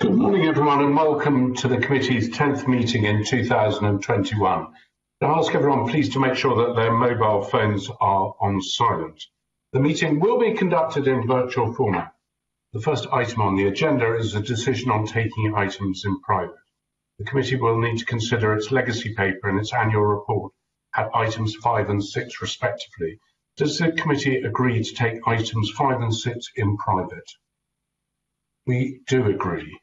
Good morning, everyone, and welcome to the committee's 10th meeting in 2021. I ask everyone please to make sure that their mobile phones are on silent. The meeting will be conducted in virtual format. The first item on the agenda is a decision on taking items in private. The committee will need to consider its legacy paper and its annual report at items 5 and 6 respectively. Does the committee agree to take items 5 and 6 in private? We do agree.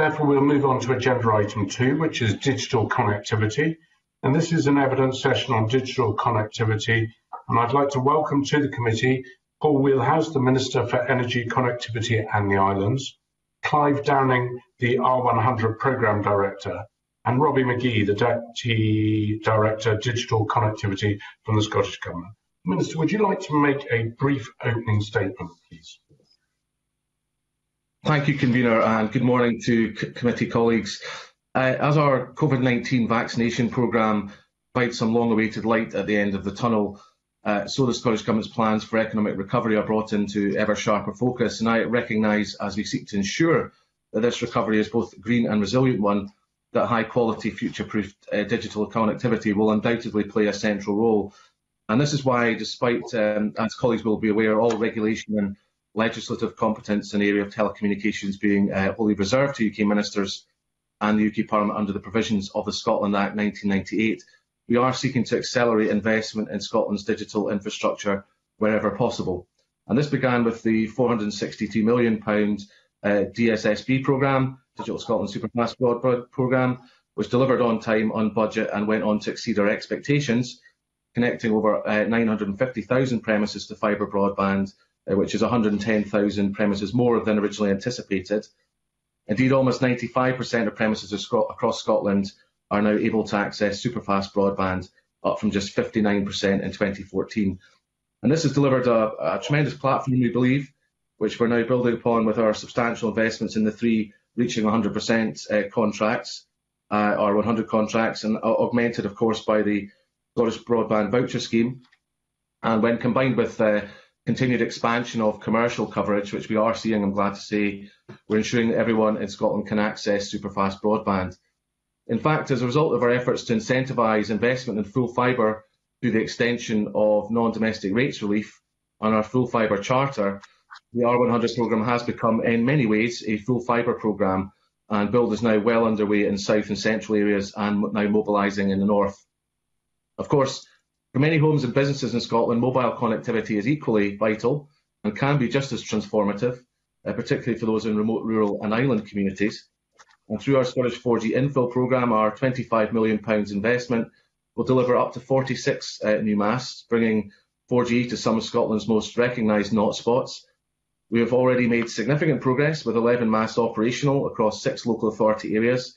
Therefore, we'll move on to agenda item two, which is digital connectivity. And this is an evidence session on digital connectivity. And I'd like to welcome to the committee Paul Wheelhouse, the Minister for Energy, Connectivity and the Islands, Clive Downing, the R100 Programme Director, and Robbie McGhee, the Deputy Director, Digital Connectivity from the Scottish Government. Minister, would you like to make a brief opening statement, please? Thank you, Convener, and good morning to committee colleagues. Uh, as our COVID-19 vaccination programme provides some long-awaited light at the end of the tunnel, uh, so the Scottish Government's plans for economic recovery are brought into ever sharper focus, and I recognise, as we seek to ensure that this recovery is both a green and resilient one, that high-quality, future-proofed uh, digital connectivity will undoubtedly play a central role. And this is why, despite, um, as colleagues will be aware, all regulation and legislative competence in the area of telecommunications being uh, wholly reserved to UK ministers and the UK Parliament under the provisions of the Scotland Act 1998, we are seeking to accelerate investment in Scotland's digital infrastructure wherever possible. And this began with the £462 million uh, DSSB programme, Digital Scotland Superfast Broadband programme, which delivered on time, on budget, and went on to exceed our expectations, connecting over uh, 950,000 premises to fibre broadband which is 110,000 premises more than originally anticipated. Indeed, almost 95% of premises across Scotland are now able to access superfast broadband, up from just 59% in 2014. And this has delivered a, a, tremendous platform, we believe, which we're now building upon with our substantial investments in the three reaching 100% uh, contracts, uh, R100 contracts, and augmented, of course, by the Scottish Broadband Voucher Scheme. And when combined with uh, continued expansion of commercial coverage, which we are seeing, I'm glad to say, we're ensuring that everyone in Scotland can access superfast broadband. In fact, as a result of our efforts to incentivise investment in full fibre through the extension of non-domestic rates relief on our full fibre charter, the R100 programme has become in many ways a full fibre programme and build is now well underway in south and central areas and now mobilising in the north. Of course, for many homes and businesses in Scotland, mobile connectivity is equally vital and can be just as transformative, uh, particularly for those in remote, rural and island communities. And through our Scottish 4G infill programme, our £25 million investment will deliver up to 46 uh, new masts, bringing 4G to some of Scotland's most recognised hotspots. We have already made significant progress with 11 masts operational across six local authority areas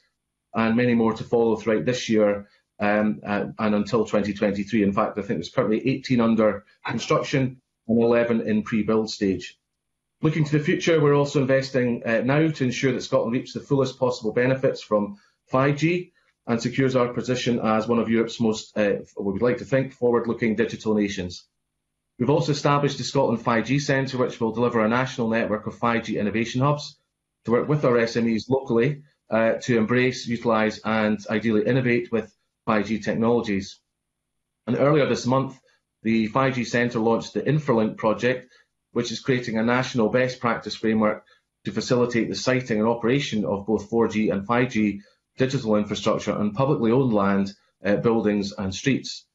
and many more to follow throughout this year um, uh, and until 2023. In fact, I think there's currently 18 under construction and 11 in pre-build stage. Looking to the future, we're also investing uh, now to ensure that Scotland reaps the fullest possible benefits from 5G and secures our position as one of Europe's most, uh, what we'd like to think, forward-looking digital nations. We've also established the Scotland 5G Centre, which will deliver a national network of 5G innovation hubs to work with our SMEs locally to embrace, utilise and ideally innovate with 5G technologies. And earlier this month, the 5G Centre launched the Infralink project, which is creating a national best practice framework to facilitate the siting and operation of both 4G and 5G digital infrastructure on publicly owned land, uh, buildings and streets.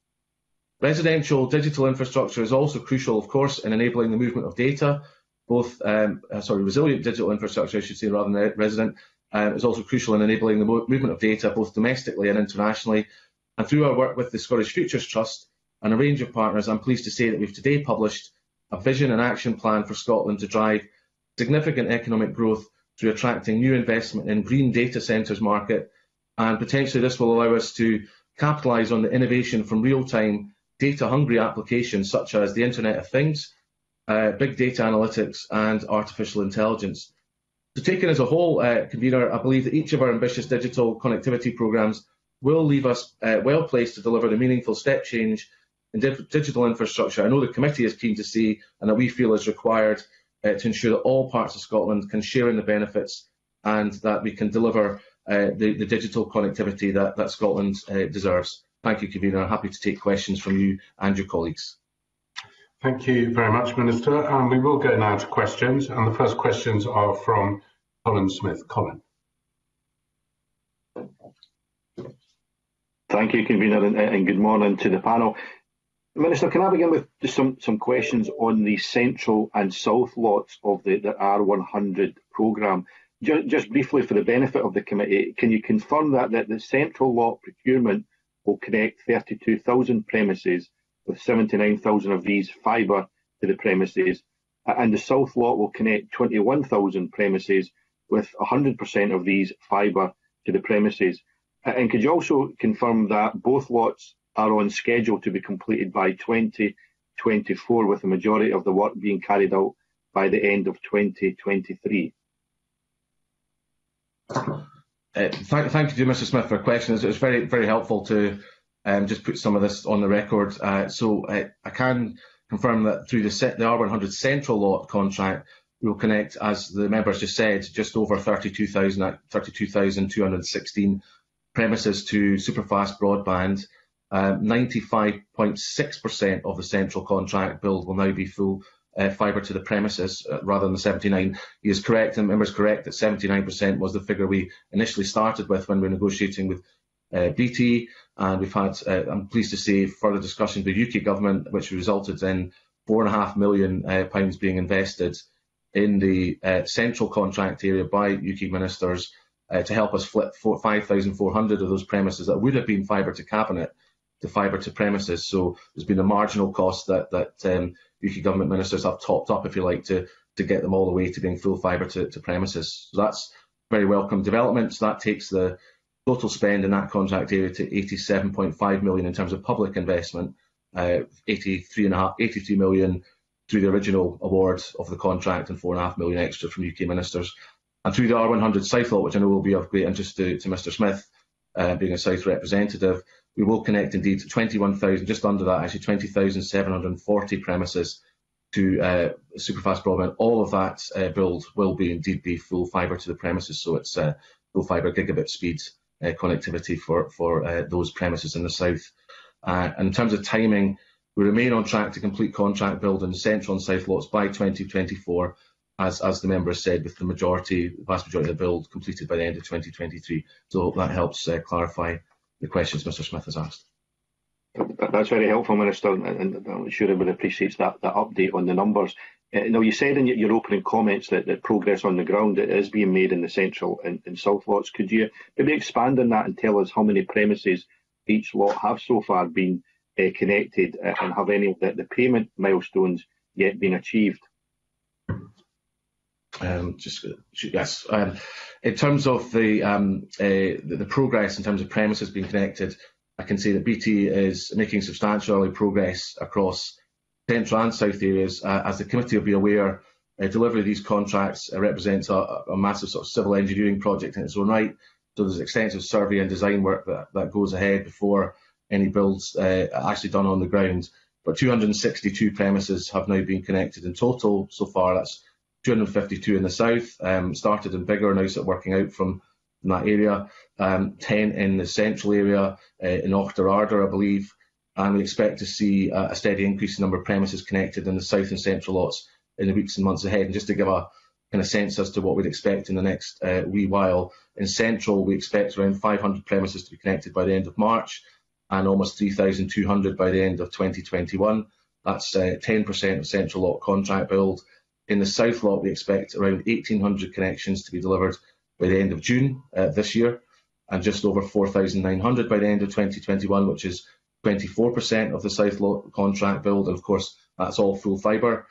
Residential digital infrastructure is also crucial, of course, in enabling the movement of data, both, um, uh, sorry, resilient digital infrastructure, I should say, rather than resident, uh, is also crucial in enabling the movement of data both domestically and internationally. And through our work with the Scottish Futures Trust and a range of partners, I'm pleased to say that we've today published a vision and action plan for Scotland to drive significant economic growth through attracting new investment in green data centres market. And potentially this will allow us to capitalise on the innovation from real-time data-hungry applications such as the Internet of Things, uh, big data analytics and artificial intelligence. So taken as a whole, uh, convener, I believe that each of our ambitious digital connectivity programmes will leave us uh, well placed to deliver the meaningful step change in di digital infrastructure. I know the committee is keen to see and that we feel is required uh, to ensure that all parts of Scotland can share in the benefits and that we can deliver uh, the, the, digital connectivity that, that Scotland uh, deserves. Thank you, Convener. I'm happy to take questions from you and your colleagues. Thank you very much, Minister. And we will go now to questions. And the first questions are from Colin Smith. Colin. Thank you, Convener, and, and good morning to the panel. Minister, can I begin with just some, some questions on the central and south lots of the, the R100 programme? Just, just briefly, for the benefit of the committee, can you confirm that, that the central lot procurement will connect 32,000 premises, with 79,000 of these fibre to the premises, and the south lot will connect 21,000 premises, with 100% of these fibre to the premises? And could you also confirm that both lots are on schedule to be completed by 2024, with the majority of the work being carried out by the end of 2023? Uh, thank, thank, you, Mr. Smyth, for a question. It was very, very helpful to um, just put some of this on the record. Uh, so uh, I can confirm that through the, the R100 central lot contract, will connect, as the members just said, just over 32,216 32, premises to superfast broadband. 95.6% um, of the central contract build will now be full uh, fibre to the premises uh, rather than the 79. He is correct, and members correct that 79% was the figure we initially started with when we were negotiating with uh, BT, and we've had, uh, I'm pleased to say, further discussions with the UK government, which resulted in four and a half million uh, pounds being invested in the uh, central contract area by UK ministers uh, to help us flip 5,400 of those premises that would have been fibre to cabinet to fibre to premises. So there's been a marginal cost that that um, UK government ministers have topped up, if you like, to to get them all the way to being full fibre to, to premises. So that's very welcome development. So that takes the total spend in that contract area to 87.5 million in terms of public investment, uh, 83 and a half, 83 million through the original award of the contract and four and a half million extra from UK ministers. And through the R100 South lot, which I know will be of great interest to, to Mr Smyth, uh, being a South representative, we will connect indeed 21,000, just under that, actually 20,740 premises to uh, superfast broadband. All of that uh, build will be indeed be full fibre to the premises, so it's uh, full fibre gigabit speed uh, connectivity for for uh, those premises in the south. Uh, and in terms of timing, we remain on track to complete contract build in central and south lots by 2024 as, as the member has said, with the majority, the vast majority of the build completed by the end of 2023. So I hope that helps uh, clarify the questions Mr Smyth has asked. That's very helpful, Minister, and I'm sure everyone appreciates that, update on the numbers. Uh, now, you said in your opening comments that, progress on the ground is being made in the central and south lots. Could you maybe expand on that and tell us how many premises each lot have so far been uh, connected uh, and have any of the, the payment milestones yet been achieved? Um, just yes. Um, in terms of the, um, uh, the, the progress in terms of premises being connected, I can say that BT is making substantial early progress across central and south areas. Uh, as the committee will be aware, uh, delivery of these contracts uh, represents a, a, massive sort of civil engineering project in its own right. So there's extensive survey and design work that, that goes ahead before any builds uh, actually done on the ground. But 262 premises have now been connected in total so far. That's 252 in the south, um, started in Biggar, now sort working out from, that area, um, 10 in the central area, uh, in Auchterarder, I believe, and we expect to see a, a steady increase in number of premises connected in the south and central lots in the weeks and months ahead. And just to give a kind of sense as to what we'd expect in the next uh, wee while, in central we expect around 500 premises to be connected by the end of March and almost 3,200 by the end of 2021. That's uh, 10% of central lot contract build in the South Lot, we expect around 1,800 connections to be delivered by the end of June uh, this year, and just over 4,900 by the end of 2021, which is 24% of the South Lot contract build. And of course, that's all full fibre.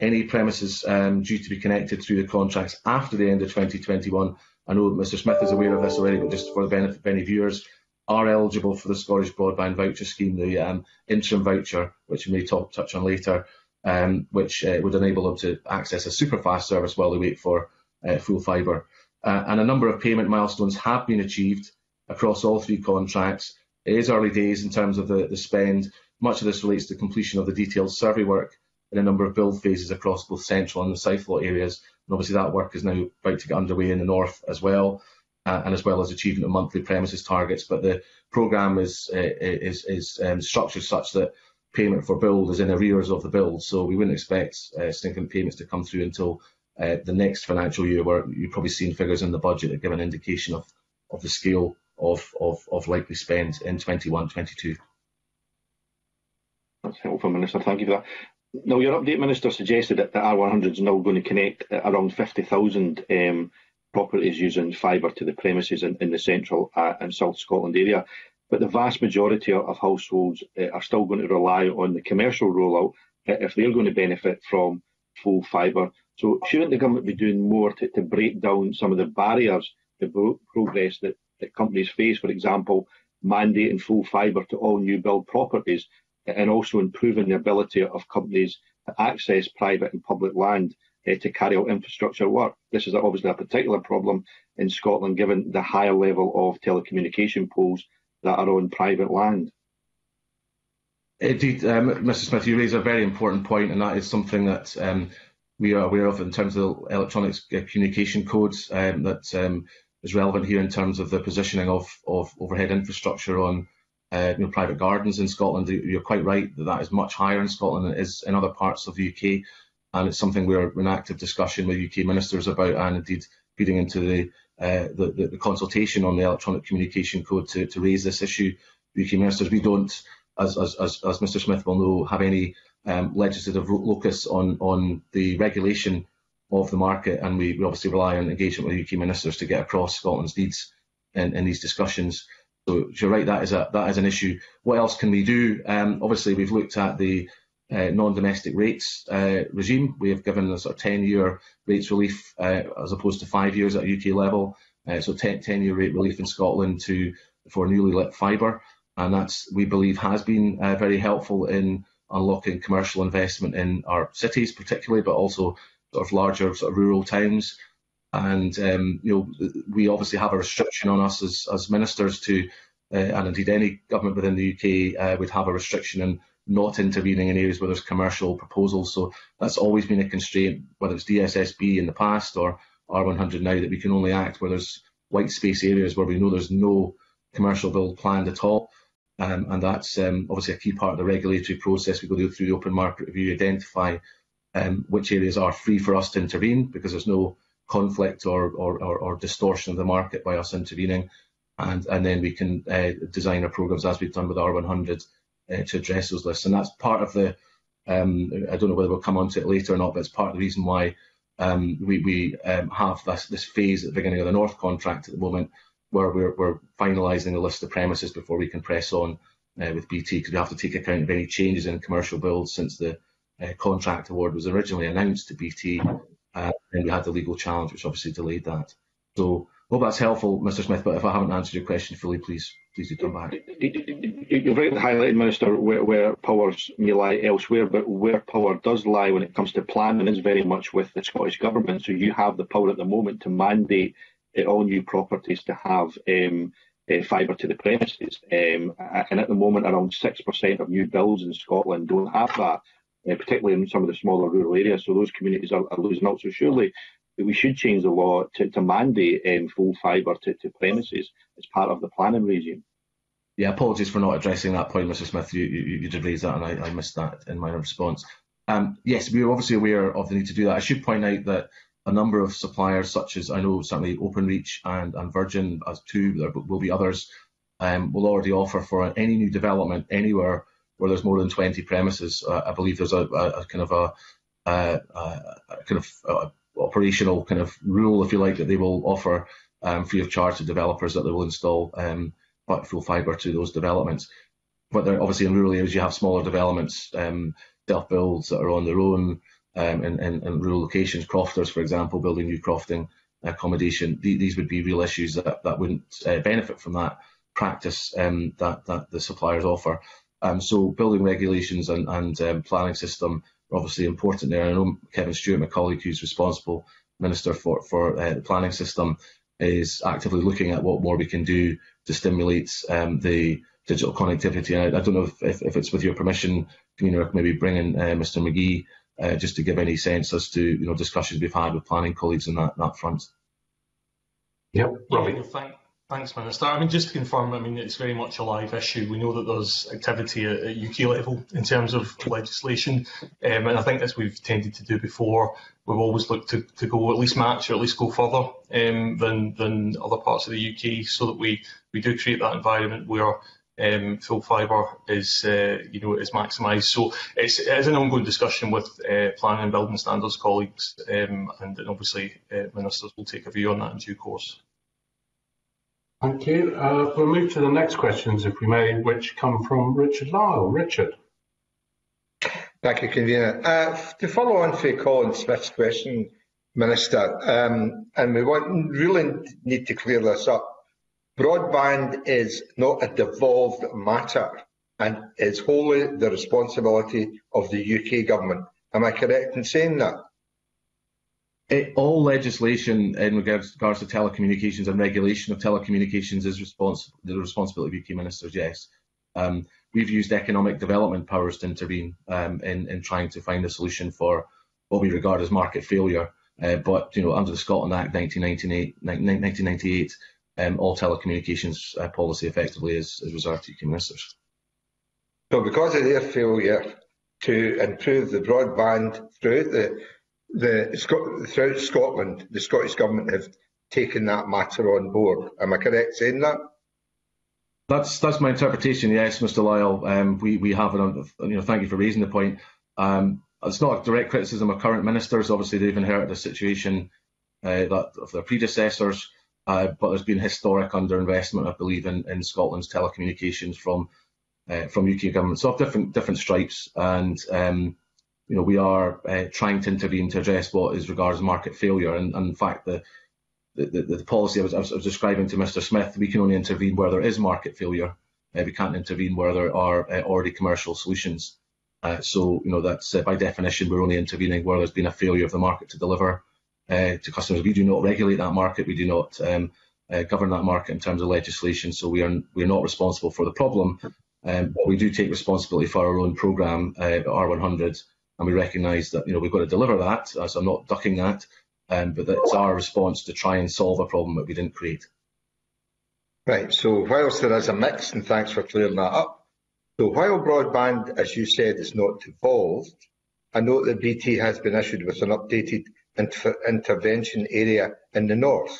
Any premises um, due to be connected through the contracts after the end of 2021, I know Mr Smyth is aware of this already, but just for the benefit of any viewers, are eligible for the Scottish Broadband Voucher Scheme, the um, interim voucher, which we may talk, touch on later um, which uh, would enable them to access a super fast service while they wait for uh, full fibre. Uh, and a number of payment milestones have been achieved across all three contracts. It is early days in terms of the, the spend. Much of this relates to completion of the detailed survey work in a number of build phases across both central and the south lot areas. And obviously that work is now about to get underway in the north as well, uh, and as well as achievement of monthly premises targets. But the programme is, uh, is, is um, structured such that payment for build is in arrears of the build, so we wouldn't expect uh, significant payments to come through until uh, the next financial year, where you've probably seen figures in the budget that give an indication of, of the scale of, of, of likely spend in 21-22. That's helpful, Minister. Thank you for that. Now, your update, Minister, suggested that the R100 is now going to connect around 50,000 um, properties using fibre to the premises in, in the central uh, and south Scotland area. But the vast majority of households uh, are still going to rely on the commercial rollout uh, if they're going to benefit from full fibre. So shouldn't the government be doing more to, to break down some of the barriers to progress that, that companies face? For example, mandating full fibre to all new build properties and also improving the ability of companies to access private and public land uh, to carry out infrastructure work. This is obviously a particular problem in Scotland given the higher level of telecommunication poles that are on private land. Indeed, um, Mr Smyth, you raise a very important point, and that is something that um, we are aware of in terms of the electronic uh, communication codes um, that um, is relevant here in terms of the positioning of, of overhead infrastructure on uh, you know, private gardens in Scotland. You're quite right that that is much higher in Scotland than it is in other parts of the UK, and it's something we're in active discussion with UK ministers about, and indeed feeding into the uh, the, the, the, consultation on the electronic communication code to, to raise this issue. UK ministers, we don't, as, as, as, as Mr Smyth will know, have any um, legislative locus on, on the regulation of the market, and we, we obviously rely on engagement with UK ministers to get across Scotland's needs in, in these discussions. So you're right, that is a that is an issue. What else can we do? Um, obviously, we've looked at the uh, non-domestic rates uh, regime. We have given a sort of 10-year rates relief uh, as opposed to five years at UK level. Uh, so 10-year rate relief in Scotland to for newly lit fibre, and that's we believe has been uh, very helpful in unlocking commercial investment in our cities, particularly, but also sort of larger sort of rural towns. And um, you know, we obviously have a restriction on us as, as ministers to, uh, and indeed any government within the UK would have a restriction in not intervening in areas where there's commercial proposals. So that's always been a constraint, whether it's DSSB in the past or R100 now, that we can only act where there's white space areas where we know there's no commercial build planned at all. Um, and that's um, obviously a key part of the regulatory process. We go through the open market review, identify um, which areas are free for us to intervene because there's no conflict or, or, or, or distortion of the market by us intervening. And, and then we can uh, design our programs as we've done with R100 uh, to address those lists. And that's part of the, um, I don't know whether we'll come on to it later or not, but it's part of the reason why um, we, we um, have this, this phase at the beginning of the North contract at the moment where we're, we're finalising the list of premises before we can press on uh, with BT because we have to take account of any changes in commercial builds since the uh, contract award was originally announced to BT uh, and we had the legal challenge which obviously delayed that. So hope that's helpful, Mr Smyth, but if I haven't answered your question fully, please please do come back. You've rightly highlighted, Minister, where, where, powers may lie elsewhere, but where power does lie when it comes to planning is very much with the Scottish Government. So you have the power at the moment to mandate uh, all new properties to have um, uh, fibre to the premises. Um, and at the moment, around 6% of new builds in Scotland don't have that, uh, particularly in some of the smaller rural areas. So those communities are, are losing out. So surely we should change the law to, to mandate um, full fibre to, to, premises as part of the planning regime. Yeah, apologies for not addressing that point, Mr Smyth. You, you, you did raise that and I, I missed that in my response. Um, yes, we are obviously aware of the need to do that. I should point out that a number of suppliers, such as I know certainly OpenReach and, and Virgin, as two, there will be others, um, will already offer for any new development anywhere where there's more than 20 premises. Uh, I believe there's a, a, a kind of a, a, a kind of operational kind of rule, if you like, that they will offer um, free of charge to developers that they will install um, full fibre to those developments. But obviously in rural areas you have smaller developments, um, self builds that are on their own um, in, in, in, rural locations, crofters, for example, building new crofting accommodation. These would be real issues that, that wouldn't uh, benefit from that practice um, that, that the suppliers offer. Um, so building regulations and, and um, planning system obviously important there. I know Kevin Stewart, my colleague who's responsible minister for, for uh, the planning system, is actively looking at what more we can do to stimulate um, the digital connectivity. I, I, don't know if, if, if, it's with your permission, Convener, maybe bring in uh, Mr McGhee uh, just to give any sense as to you know discussions we've had with planning colleagues on that that front. Yep, Robbie. Yeah, thank, thanks, Minister. I mean, just to confirm, I mean, it's very much a live issue. We know that there's activity at, at UK level in terms of legislation, um, and I think as we've tended to do before, we've always looked to, to go at least match or at least go further um, than than other parts of the UK, so that we we do create that environment where um, full fibre is uh, you know is maximised. So it's, it is an ongoing discussion with uh, planning and building standards colleagues, um, and, and, obviously uh, ministers will take a view on that in due course. Thank you. Uh, we'll move to the next questions, if we may, which come from Richard Lyle. Richard. Thank you, Convener. Uh, to follow on for Colin Smyth's question, Minister, um, and we want really need to clear this up Broadband is not a devolved matter and is wholly the responsibility of the UK government. Am I correct in saying that? It, all legislation in regards, regards, to telecommunications and regulation of telecommunications is respons the responsibility of UK ministers, yes. Um, we've used economic development powers to intervene um, in, in, trying to find a solution for what we regard as market failure. Uh, but you know, under the Scotland Act 1998, 1998 um, all telecommunications uh, policy effectively is, is reserved to UK ministers. So because of their failure to improve the broadband throughout the, the throughout Scotland, the Scottish Government have taken that matter on board. Am I correct saying that? That's that's my interpretation. Yes, Mr. Lyle. Um, we we have an, you know thank you for raising the point. Um, it's not a direct criticism of current ministers. Obviously, they've inherited a situation uh, that of their predecessors. Uh, but there's been historic underinvestment, I believe, in, in Scotland's telecommunications from uh, from UK governments of different different stripes, and um, you know we are uh, trying to intervene to address what is regarded as market failure. And, and in fact, the the, the, policy I was, I was, describing to Mr. Smyth, we can only intervene where there is market failure. Uh, we can't intervene where there are uh, already commercial solutions. Uh, so you know that's by definition we're only intervening where there's been a failure of the market to deliver uh, to customers. We do not regulate that market. We do not um, uh, govern that market in terms of legislation. So we are we are not responsible for the problem. Um, but we do take responsibility for our own programme, uh, R100, and we recognise that you know we've got to deliver that. So I'm not ducking that, um, but that's our response to try and solve a problem that we didn't create. Right. So whilst there is a mix, and thanks for clearing that up. So while broadband, as you said, is not devolved, I note that BT has been issued with an updated inter intervention area in the north,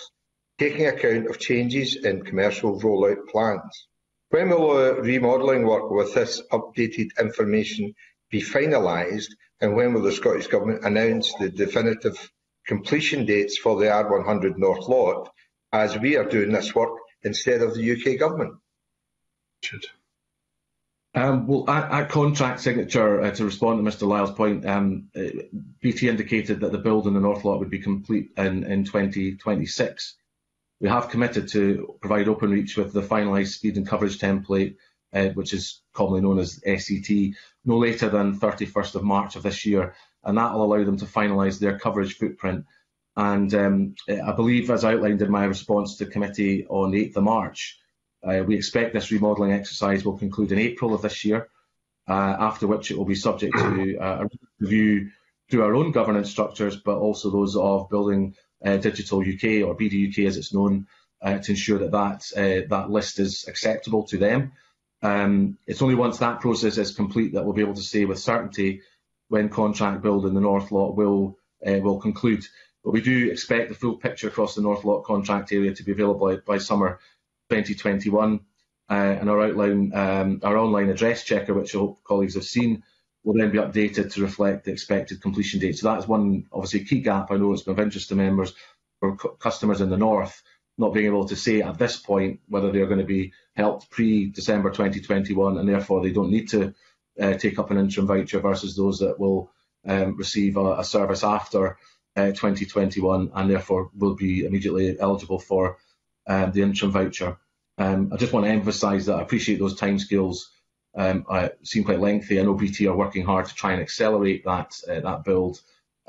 taking account of changes in commercial rollout plans. When will the remodelling work with this updated information be finalised and when will the Scottish Government announce the definitive completion dates for the R100 North lot as we are doing this work instead of the UK Government? Should. Um, well, at, at, contract signature, uh, to respond to Mr Lyle's point, um, uh, BT indicated that the build in the North Lot would be complete in, in 2026. We have committed to provide Openreach with the finalised speed and coverage template, uh, which is commonly known as SET, no later than 31st of March of this year, and that will allow them to finalise their coverage footprint. And um, I believe, as outlined in my response to committee on 8th of March, uh, we expect this remodelling exercise will conclude in April of this year, uh, after which it will be subject to uh, a review through our own governance structures, but also those of Building uh, Digital UK or BDUK as it's known, uh, to ensure that that, that list is acceptable to them. Um, it's only once that process is complete that we'll be able to say with certainty when contract build in the North Lot will will conclude. But we do expect the full picture across the North Lot contract area to be available by, by summer 2021. Uh, and our, outline, um, our online address checker, which I hope colleagues have seen, will then be updated to reflect the expected completion date. So that's one, obviously, key gap. I know it's been of interest to members for customers in the north not being able to say at this point whether they're going to be helped pre-December 2021 and therefore they don't need to uh, take up an interim voucher versus those that will um, receive a, a, service after uh, 2021 and therefore will be immediately eligible for um, the interim voucher. Um, I just want to emphasise that I appreciate those timescales um, uh, seem quite lengthy. I know BT are working hard to try and accelerate that uh, that build,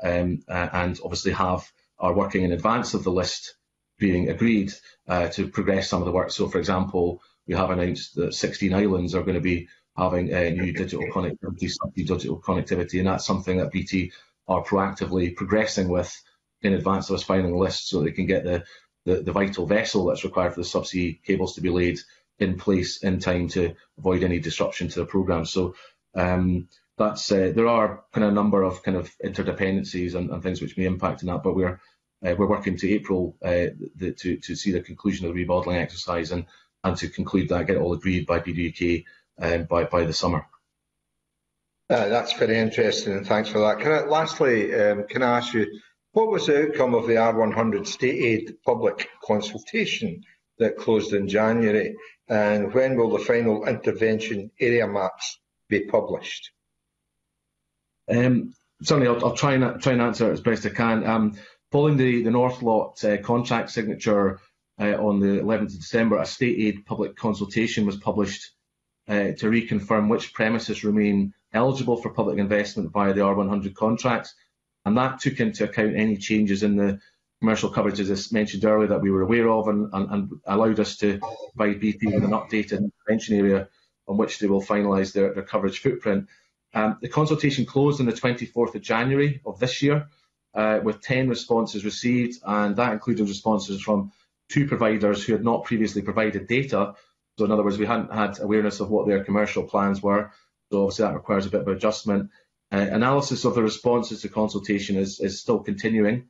um, uh, and obviously have are working in advance of the list being agreed uh, to progress some of the work. So, for example, we have announced that 16 islands are going to be having uh, new digital connectivity, digital connectivity, and that's something that BT are proactively progressing with in advance of us finding the list so they can get the, the, the vital vessel that's required for the subsea cables to be laid in place in time to avoid any disruption to the programme. So um, that's uh, there are kind of a number of kind of interdependencies and, and things which may impact on that, but we're uh, we're working to April uh, the, to to see the conclusion of the remodelling exercise and and to conclude that, get it all agreed by BDUK um, by by the summer. Uh, that's very interesting, and thanks for that. Can I, lastly, um, can I ask you, what was the outcome of the R100 state aid public consultation that closed in January, and when will the final intervention area maps be published? Um, certainly, I'll, I'll, try and try and answer as best I can. Um, following the the North Lot uh, contract signature uh, on the 11th of December, a state aid public consultation was published uh, to reconfirm which premises remain eligible for public investment via the R100 contracts, and that took into account any changes in the commercial coverage, as I mentioned earlier, that we were aware of, and, and, and allowed us to provide BT with an updated intervention area on which they will finalise their, their coverage footprint. Um, the consultation closed on the 24th of January of this year uh, with 10 responses received, and that included responses from two providers who had not previously provided data. So in other words, we hadn't had awareness of what their commercial plans were. So obviously that requires a bit of adjustment. Uh, analysis of the responses to consultation is, is still continuing,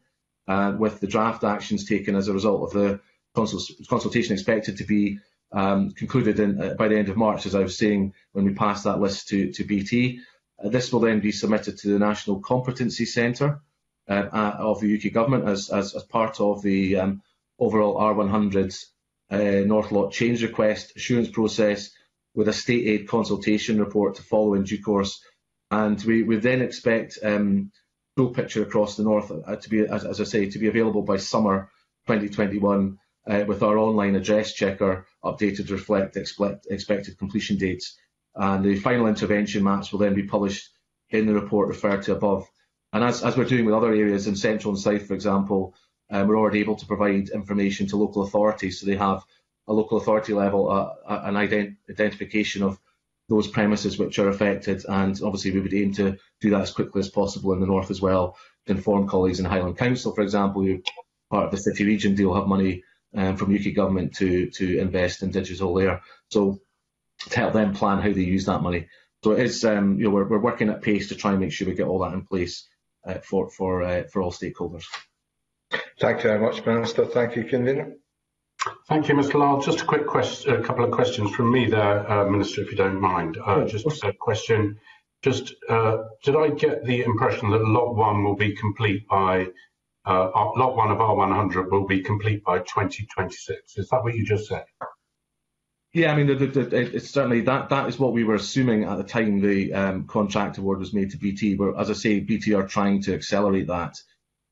uh, with the draft actions taken as a result of the consultation expected to be um, concluded in, uh, by the end of March, as I was saying when we passed that list to, to BT. Uh, this will then be submitted to the National Competency Centre of the UK Government as, as, as part of the um, overall R100 uh, North Lot change request assurance process with a state aid consultation report to follow in due course. And we, we then expect um, full picture across the north uh, to be, as, as, I say, to be available by summer 2021 uh, with our online address checker updated to reflect expect, expected completion dates and the final intervention maps will then be published in the report referred to above. And as, as we're doing with other areas in Central and South, for example, um, we're already able to provide information to local authorities, so they have a local authority level uh, an ident identification of those premises which are affected, and obviously we would aim to do that as quickly as possible in the north as well, to inform colleagues in Highland Council, for example, who part of the city region deal have money um, from UK government to to invest in digital there. So to help them plan how they use that money. So it is, um, you know, we're, we're working at pace to try and make sure we get all that in place uh, for for uh, for all stakeholders. Thank you very much, Minister. Thank you, Convener. Thank you, Mr. Lyle. Just a quick question, a couple of questions from me there, uh, Minister, if you don't mind. Uh, just a question. Just uh, did I get the impression that Lot One will be complete by uh, Lot One of R100 will be complete by 2026? Is that what you just said? Yeah, I mean, the, the, the, it's certainly that that is what we were assuming at the time the um, contract award was made to BT. But as I say, BT are trying to accelerate that.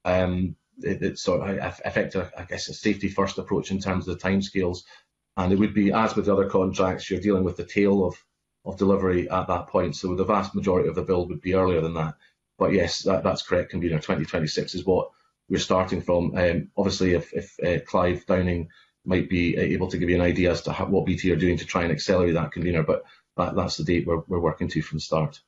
Um, it, it's sort of I guess, a safety first approach in terms of the timescales. And it would be, as with the other contracts, you're dealing with the tail of, of delivery at that point. So the vast majority of the build would be earlier than that. But yes, that, that's correct. Convener 2026 is what we're starting from. Um, obviously, if, if uh, Clive Downing might be able to give you an idea as to how, what BT are doing to try and accelerate that convener, but that, that's the date we're, we're working to from the start.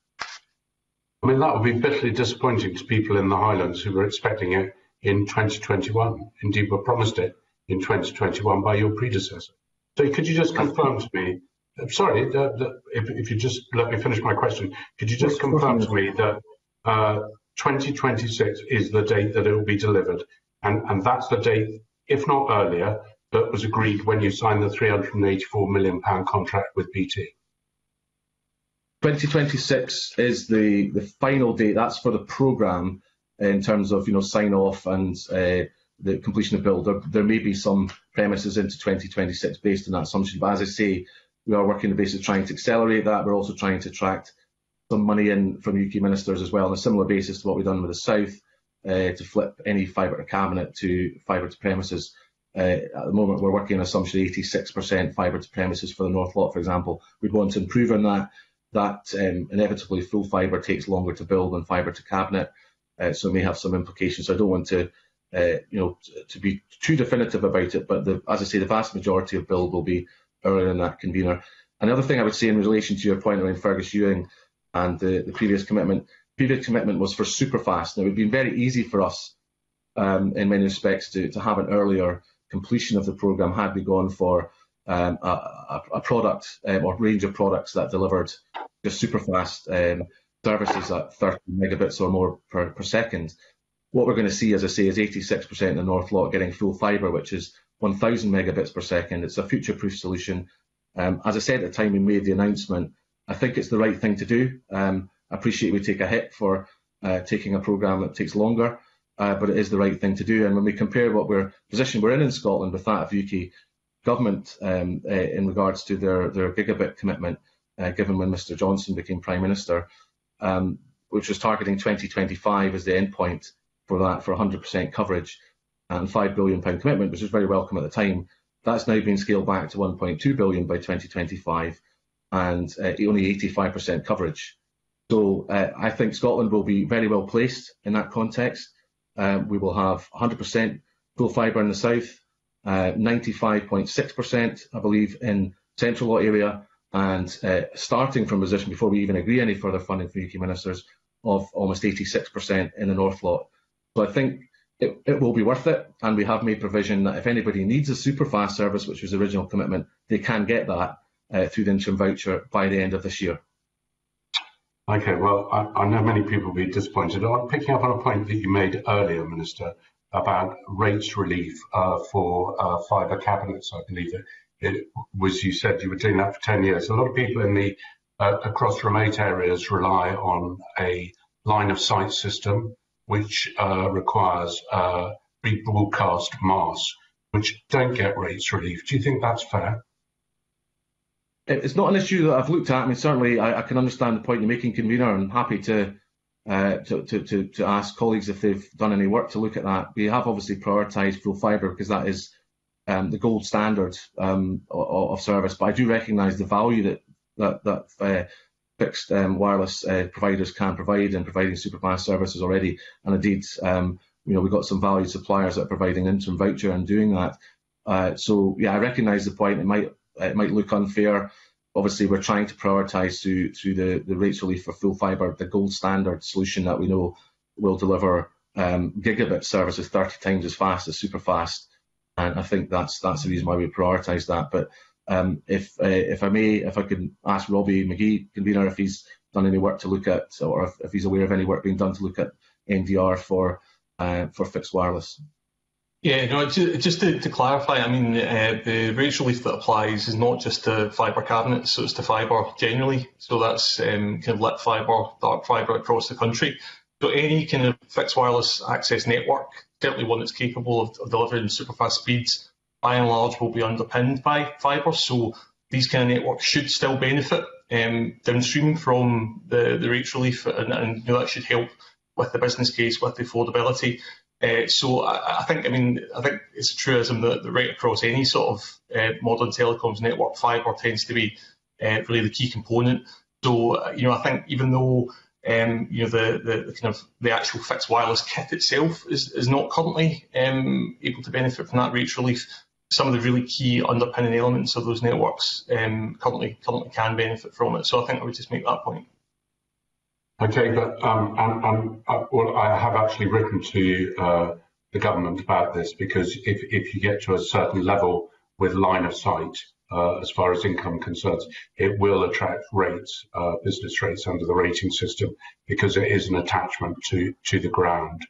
I mean, that would be bitterly disappointing to people in the Highlands who were expecting it in 2021. Indeed, were promised it in 2021 by your predecessor. So could you just confirm to me, I'm sorry, if, if, you just let me finish my question, could you just confirm to me that uh, 2026 is the date that it will be delivered? And, and that's the date, if not earlier, that was agreed when you signed the 384 million pound contract with BT? 2026 is the, the final date. That's for the programme in terms of you know sign off and uh, the completion of build. There, there, may be some premises into 2026 based on that assumption, but as I say, we are working on the basis of trying to accelerate that. We're also trying to attract some money in from UK ministers as well on a similar basis to what we've done with the South uh, to flip any fibre to cabinet to fibre to premises. Uh, at the moment, we're working on assumption 86% fibre to premises for the North Lot, for example. We'd want to improve on that. That um, inevitably full fibre takes longer to build than fibre to cabinet, uh, so may have some implications. So I don't want to, uh, you know, to be too definitive about it. But the, as I say, the vast majority of build will be earlier than that convener. Another thing I would say in relation to your point around Fergus Ewing and the, the previous commitment, previous commitment was for superfast. Now, it would be very easy for us um, in many respects to, to have an earlier completion of the programme had we gone for um, a, a, product um, or range of products that delivered just super fast um, services at 30 megabits or more per, per second. What we're going to see, as I say, is 86% in the North Lot getting full fibre, which is 1,000 megabits per second. It's a future-proof solution. Um, as I said at the time we made the announcement, I think it's the right thing to do. Um, I appreciate we take a hit for uh, taking a programme that takes longer, uh, but it is the right thing to do. And when we compare what we're position we're in in Scotland with that of UK government um, uh, in regards to their, their gigabit commitment, uh, given when Mr Johnson became Prime Minister, um, which was targeting 2025 as the endpoint for that for 100% coverage and £5 billion commitment, which was very welcome at the time. That's now been scaled back to 1.2 billion by 2025 and uh, only 85% coverage. So uh, I think Scotland will be very well placed in that context. Um, we will have 100% full fibre in the south, 95.6%, uh, I believe, in central lot area, and uh, starting from position before we even agree any further funding for UK ministers of almost 86% in the North lot. So I think it, it, will be worth it, and we have made provision that if anybody needs a super fast service, which was the original commitment, they can get that uh, through the interim voucher by the end of this year. Okay, well, I, I know many people will be disappointed. I'm picking up on a point that you made earlier, Minister, about rates relief uh, for uh, fibre cabinets. I believe it, it, was you said you were doing that for 10 years. A lot of people in the uh, across remote areas rely on a line of sight system, which uh, requires uh, rebroadcast masts, which don't get rates relief. Do you think that's fair? It's not an issue that I've looked at. I mean, certainly I, I can understand the point you're making, convener. I'm happy to uh, to, to, to, ask colleagues if they've done any work to look at that. We have obviously prioritised full fibre because that is um, the gold standard um, of, of, service. But I do recognise the value that that, that uh, fixed um, wireless uh, providers can provide in providing superfast services already. And indeed, um, you know, we've got some valued suppliers that are providing interim voucher and doing that. Uh, so yeah, I recognise the point. It might it might look unfair obviously we're trying to prioritise through through the, the rates relief for full fibre, the gold standard solution that we know will deliver um, gigabit services 30 times as fast as super fast. And I think that's that's the reason why we prioritise that. But um, if uh, if I may, if I can ask Robbie McGhee, convener, if he's done any work to look at, or if, if he's aware of any work being done to look at NDR for uh, for fixed wireless. Yeah, no, just to, to clarify, I mean, uh, the rates relief that applies is not just to fibre cabinets, so it's to fibre generally. So that's um, kind of lit fibre, dark fibre across the country. So any kind of fixed wireless access network, certainly one that's capable of, of delivering super fast speeds, by and large will be underpinned by fibre. So these kind of networks should still benefit um, downstream from the, the rates relief, and, and you know, that should help with the business case, with the affordability. Uh, so I, I, think, I mean, I think it's a truism that, that right across any sort of uh, modern telecoms network, fibre tends to be uh, really the key component. So uh, you know, I think even though um, you know the, the, the, kind of the actual fixed wireless kit itself is, is not currently um, able to benefit from that rates relief, some of the really key underpinning elements of those networks um, currently currently can benefit from it. So I think I would just make that point. Okay, but um, uh, well, I have actually written to uh, the government about this because if, if you get to a certain level with line of sight, uh, as far as income concerns, it will attract rates, uh, business rates under the rating system because it is an attachment to, to the ground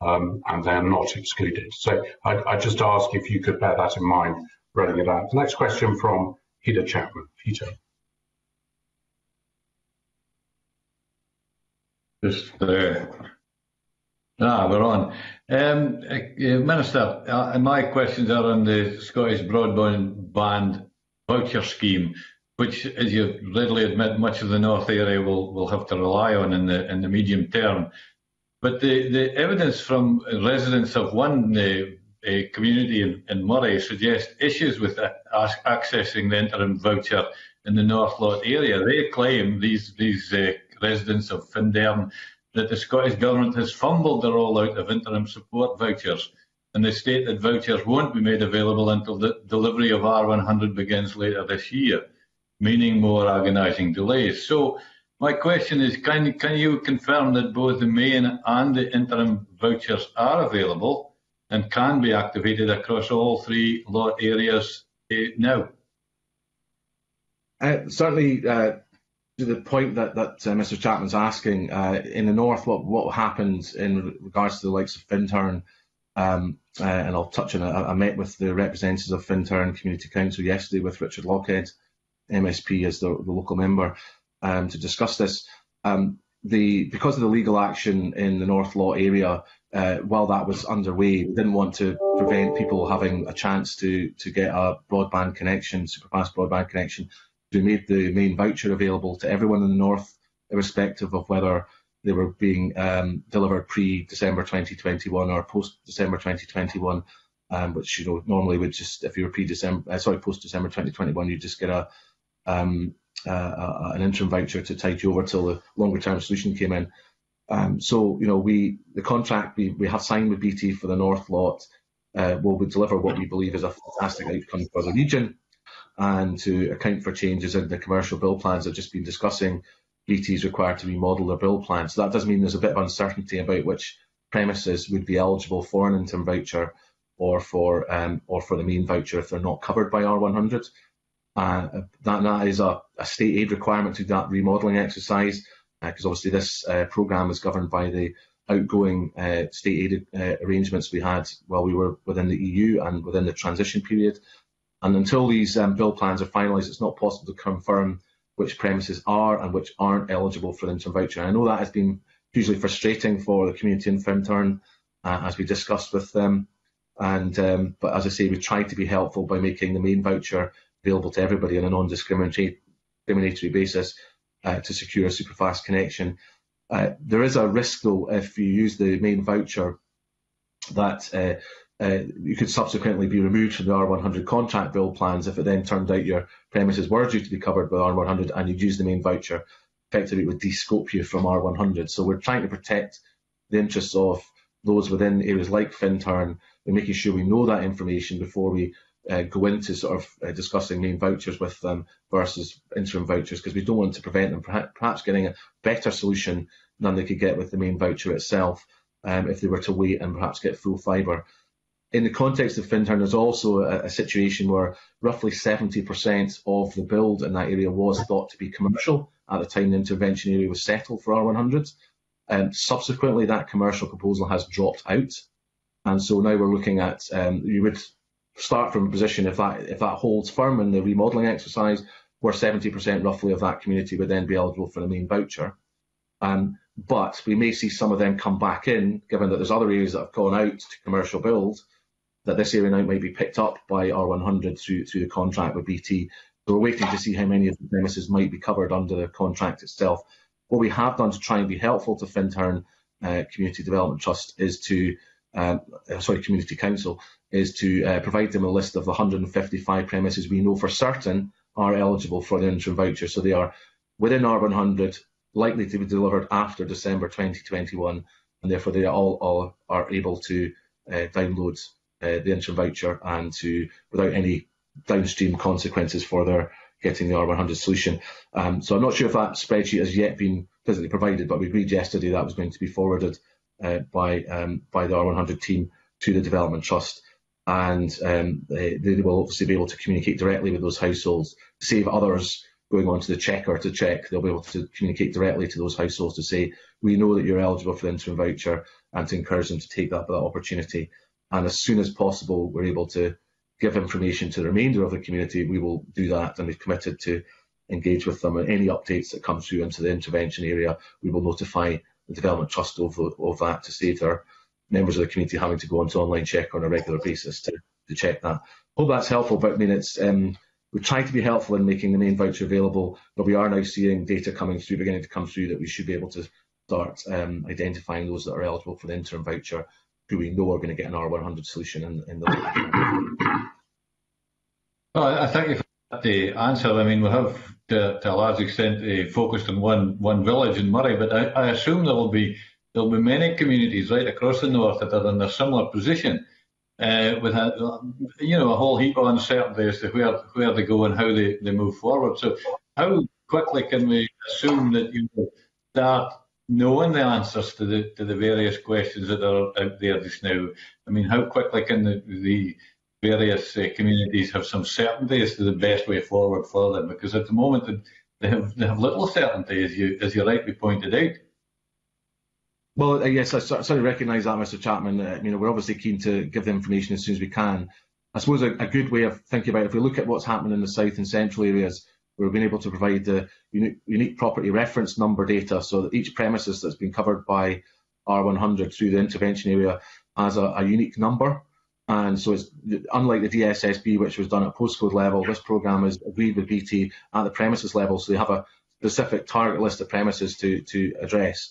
um, and they're not excluded. So I, I just ask if you could bear that in mind running it out. The next question from Peter Chapman. Peter. Just uh, ah, we're on. Um, uh, Minister, uh, my questions are on the Scottish Broadband Band voucher scheme, which, as you readily admit, much of the North area will, will have to rely on in the in the medium term. But the, the evidence from residents of one uh, uh, community in, in Moray suggests issues with accessing the interim voucher in the North Lot area. They claim these these uh, residents of Findhorn that the Scottish Government has fumbled the rollout of interim support vouchers and they state that vouchers won't be made available until the delivery of R100 begins later this year. meaning more agonising delays. So my question is, can, can you confirm that both the main and the interim vouchers are available and can be activated across all three lot areas uh, now? Uh, certainly, uh, to the point that, that uh, Mr Chapman's asking, uh, in the north, what, what happens in regards to the likes of Findhorn, um, uh, and I'll touch on it, I, I, met with the representatives of Findhorn Community Council yesterday with Richard Lochhead, MSP as the, the local member, um, to discuss this. Um, the Because of the legal action in the North Lot area, uh, while that was underway, we didn't want to prevent people having a chance to, to get a broadband connection, superfast broadband connection we made the main voucher available to everyone in the north, irrespective of whether they were being um, delivered pre-December 2021 or post-December 2021, um, which you know normally would just if you were pre-December, uh, sorry, post-December 2021, you just get a um, uh, an interim voucher to tide you over till the longer-term solution came in. Um, so you know we the contract we, we have signed with BT for the North lot uh, will deliver what we believe is a fantastic outcome for the region and to account for changes in the commercial bill plans I've just been discussing, BT is required to remodel their bill plans. So that does mean there's a bit of uncertainty about which premises would be eligible for an interim voucher or for um, or for the main voucher if they're not covered by R100. Uh, that, that is a, a, state aid requirement to that remodelling exercise because uh, obviously this uh, programme is governed by the outgoing uh, state aid uh, arrangements we had while we were within the EU and within the transition period. And until these um, bill plans are finalised, it's not possible to confirm which premises are and which aren't eligible for the interim voucher. And I know that has been hugely frustrating for the community in Findhorn, uh, as we discussed with them. And um, but as I say, we tried to be helpful by making the main voucher available to everybody on a non-discriminatory basis uh, to secure a super fast connection. Uh, there is a risk though if you use the main voucher that uh, you could subsequently be removed from the R100 contract bill plans if it then turned out your premises were due to be covered by R100 and you'd use the main voucher. Effectively, it would descope you from R100. So we're trying to protect the interests of those within areas like Findhorn and making sure we know that information before we uh, go into sort of uh, discussing main vouchers with them versus interim vouchers because we don't want to prevent them perhaps getting a better solution than they could get with the main voucher itself um, if they were to wait and perhaps get full fibre in the context of Findhorn, there's also a, a situation where roughly 70% of the build in that area was thought to be commercial at the time the intervention area was settled for R100s. Um, subsequently, that commercial proposal has dropped out. And so now we're looking at, um, you would start from a position if that, if that holds firm in the remodelling exercise, where 70% roughly of that community would then be eligible for the main voucher. Um, but we may see some of them come back in, given that there's other areas that have gone out to commercial build, that this area now might be picked up by R100 through, through the contract with BT. So we're waiting to see how many of the premises might be covered under the contract itself. What we have done to try and be helpful to Findhorn uh, Community Development Trust is to, um, uh, sorry, Community Council, is to uh, provide them a list of the 155 premises we know for certain are eligible for the interim voucher. So they are within R100, likely to be delivered after December 2021, and therefore they all, all are able to uh, download uh, the interim voucher and to without any downstream consequences for their getting the R100 solution. Um, so I'm not sure if that spreadsheet has yet been physically provided, but we agreed yesterday that was going to be forwarded uh, by um, by the R100 team to the Development Trust, and um, they, they, will obviously be able to communicate directly with those households, save others going on to the checker to check. They'll be able to communicate directly to those households to say, we know that you're eligible for the interim voucher, and to encourage them to take that, that opportunity. And as soon as possible, we're able to give information to the remainder of the community, we will do that. And we've committed to engage with them. And any updates that come through into the intervention area, we will notify the Development Trust of, of that to save their members of the community having to go onto online check on a regular basis to, to check that. Hope that's helpful, but I mean, it's um, we're trying to be helpful in making the main voucher available, but we are now seeing data coming through, beginning to come through that we should be able to start um, identifying those that are eligible for the interim voucher who we know we are going to get an R100 solution in, in the well, I think if the answer, I mean, we have to, to a large extent uh, focused on one one village in Moray, but I, I assume there will be there will be many communities right across the north that are in a similar position. uh, with a, you know a whole heap of uncertainty as to where where they go and how they, they move forward. So how quickly can we assume that you start knowing the answers to the to the various questions that are out there just now? I mean, how quickly can the, the various uh, communities have some certainty as to the best way forward for them? Because at the moment they have they have little certainty, as you as you rightly pointed out. Well, yes, I certainly recognise that, Mr. Chapman. Uh, you know, we're obviously keen to give the information as soon as we can. I suppose a, a, good way of thinking about it, if we look at what's happening in the south and central areas, we've been able to provide the unique, unique property reference number data, so that each premises that's been covered by R100 through the intervention area has a, a unique number. And so it's unlike the DSSB, which was done at postcode level, this programme is agreed with BT at the premises level, so they have a specific target list of premises to, to address.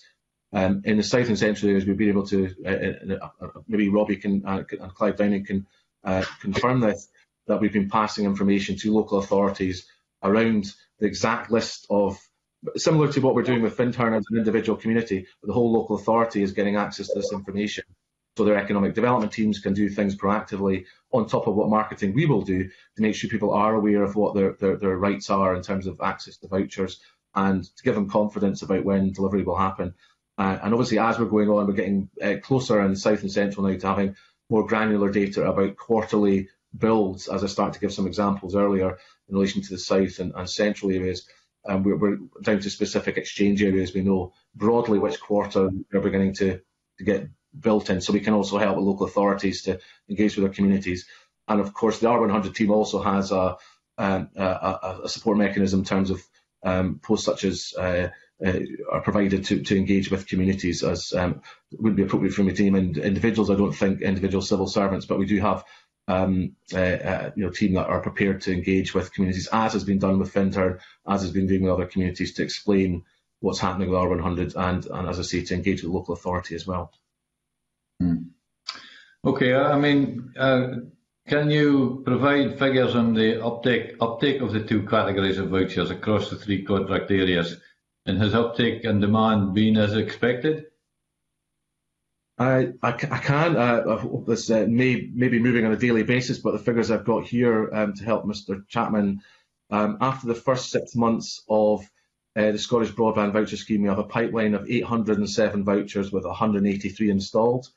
Um, in the south and central areas, we've been able to, uh, uh, uh maybe Robbie can, uh, and Clive Downing can uh, confirm this, that we've been passing information to local authorities around the exact list of, similar to what we're doing with Findhorn as an individual community, but the whole local authority is getting access to this information. So their economic development teams can do things proactively on top of what marketing we will do to make sure people are aware of what their, their, their rights are in terms of access to vouchers and to give them confidence about when delivery will happen. Uh, and obviously, as we're going on, we're getting uh, closer in South and Central now to having more granular data about quarterly builds, as I start to give some examples earlier in relation to the South and, and Central areas. Um, we're, we're, down to specific exchange areas. We know broadly which quarter we're beginning to, to get built in, so we can also help the local authorities to engage with their communities. And of course, the R100 team also has a, um, a, a support mechanism in terms of um, posts such as uh, uh, are provided to, to engage with communities as um, would be appropriate for me to name individuals. I don't think individual civil servants, but we do have um, uh, uh, you know, team that are prepared to engage with communities, as has been done with Findhorn, as has been doing with other communities, to explain what's happening with R100 and, and as I say, to engage with local authority as well. Hmm. Okay, I mean, uh, can you provide figures on the uptake uptake of the two categories of vouchers across the three contract areas? And has uptake and demand been as expected? I, I, I can. Uh, this uh, may, may be moving on a daily basis, but the figures I've got here um, to help Mr Chapman, um, after the first six months of uh, the Scottish Broadband Voucher Scheme, we have a pipeline of 807 vouchers with 183 installed.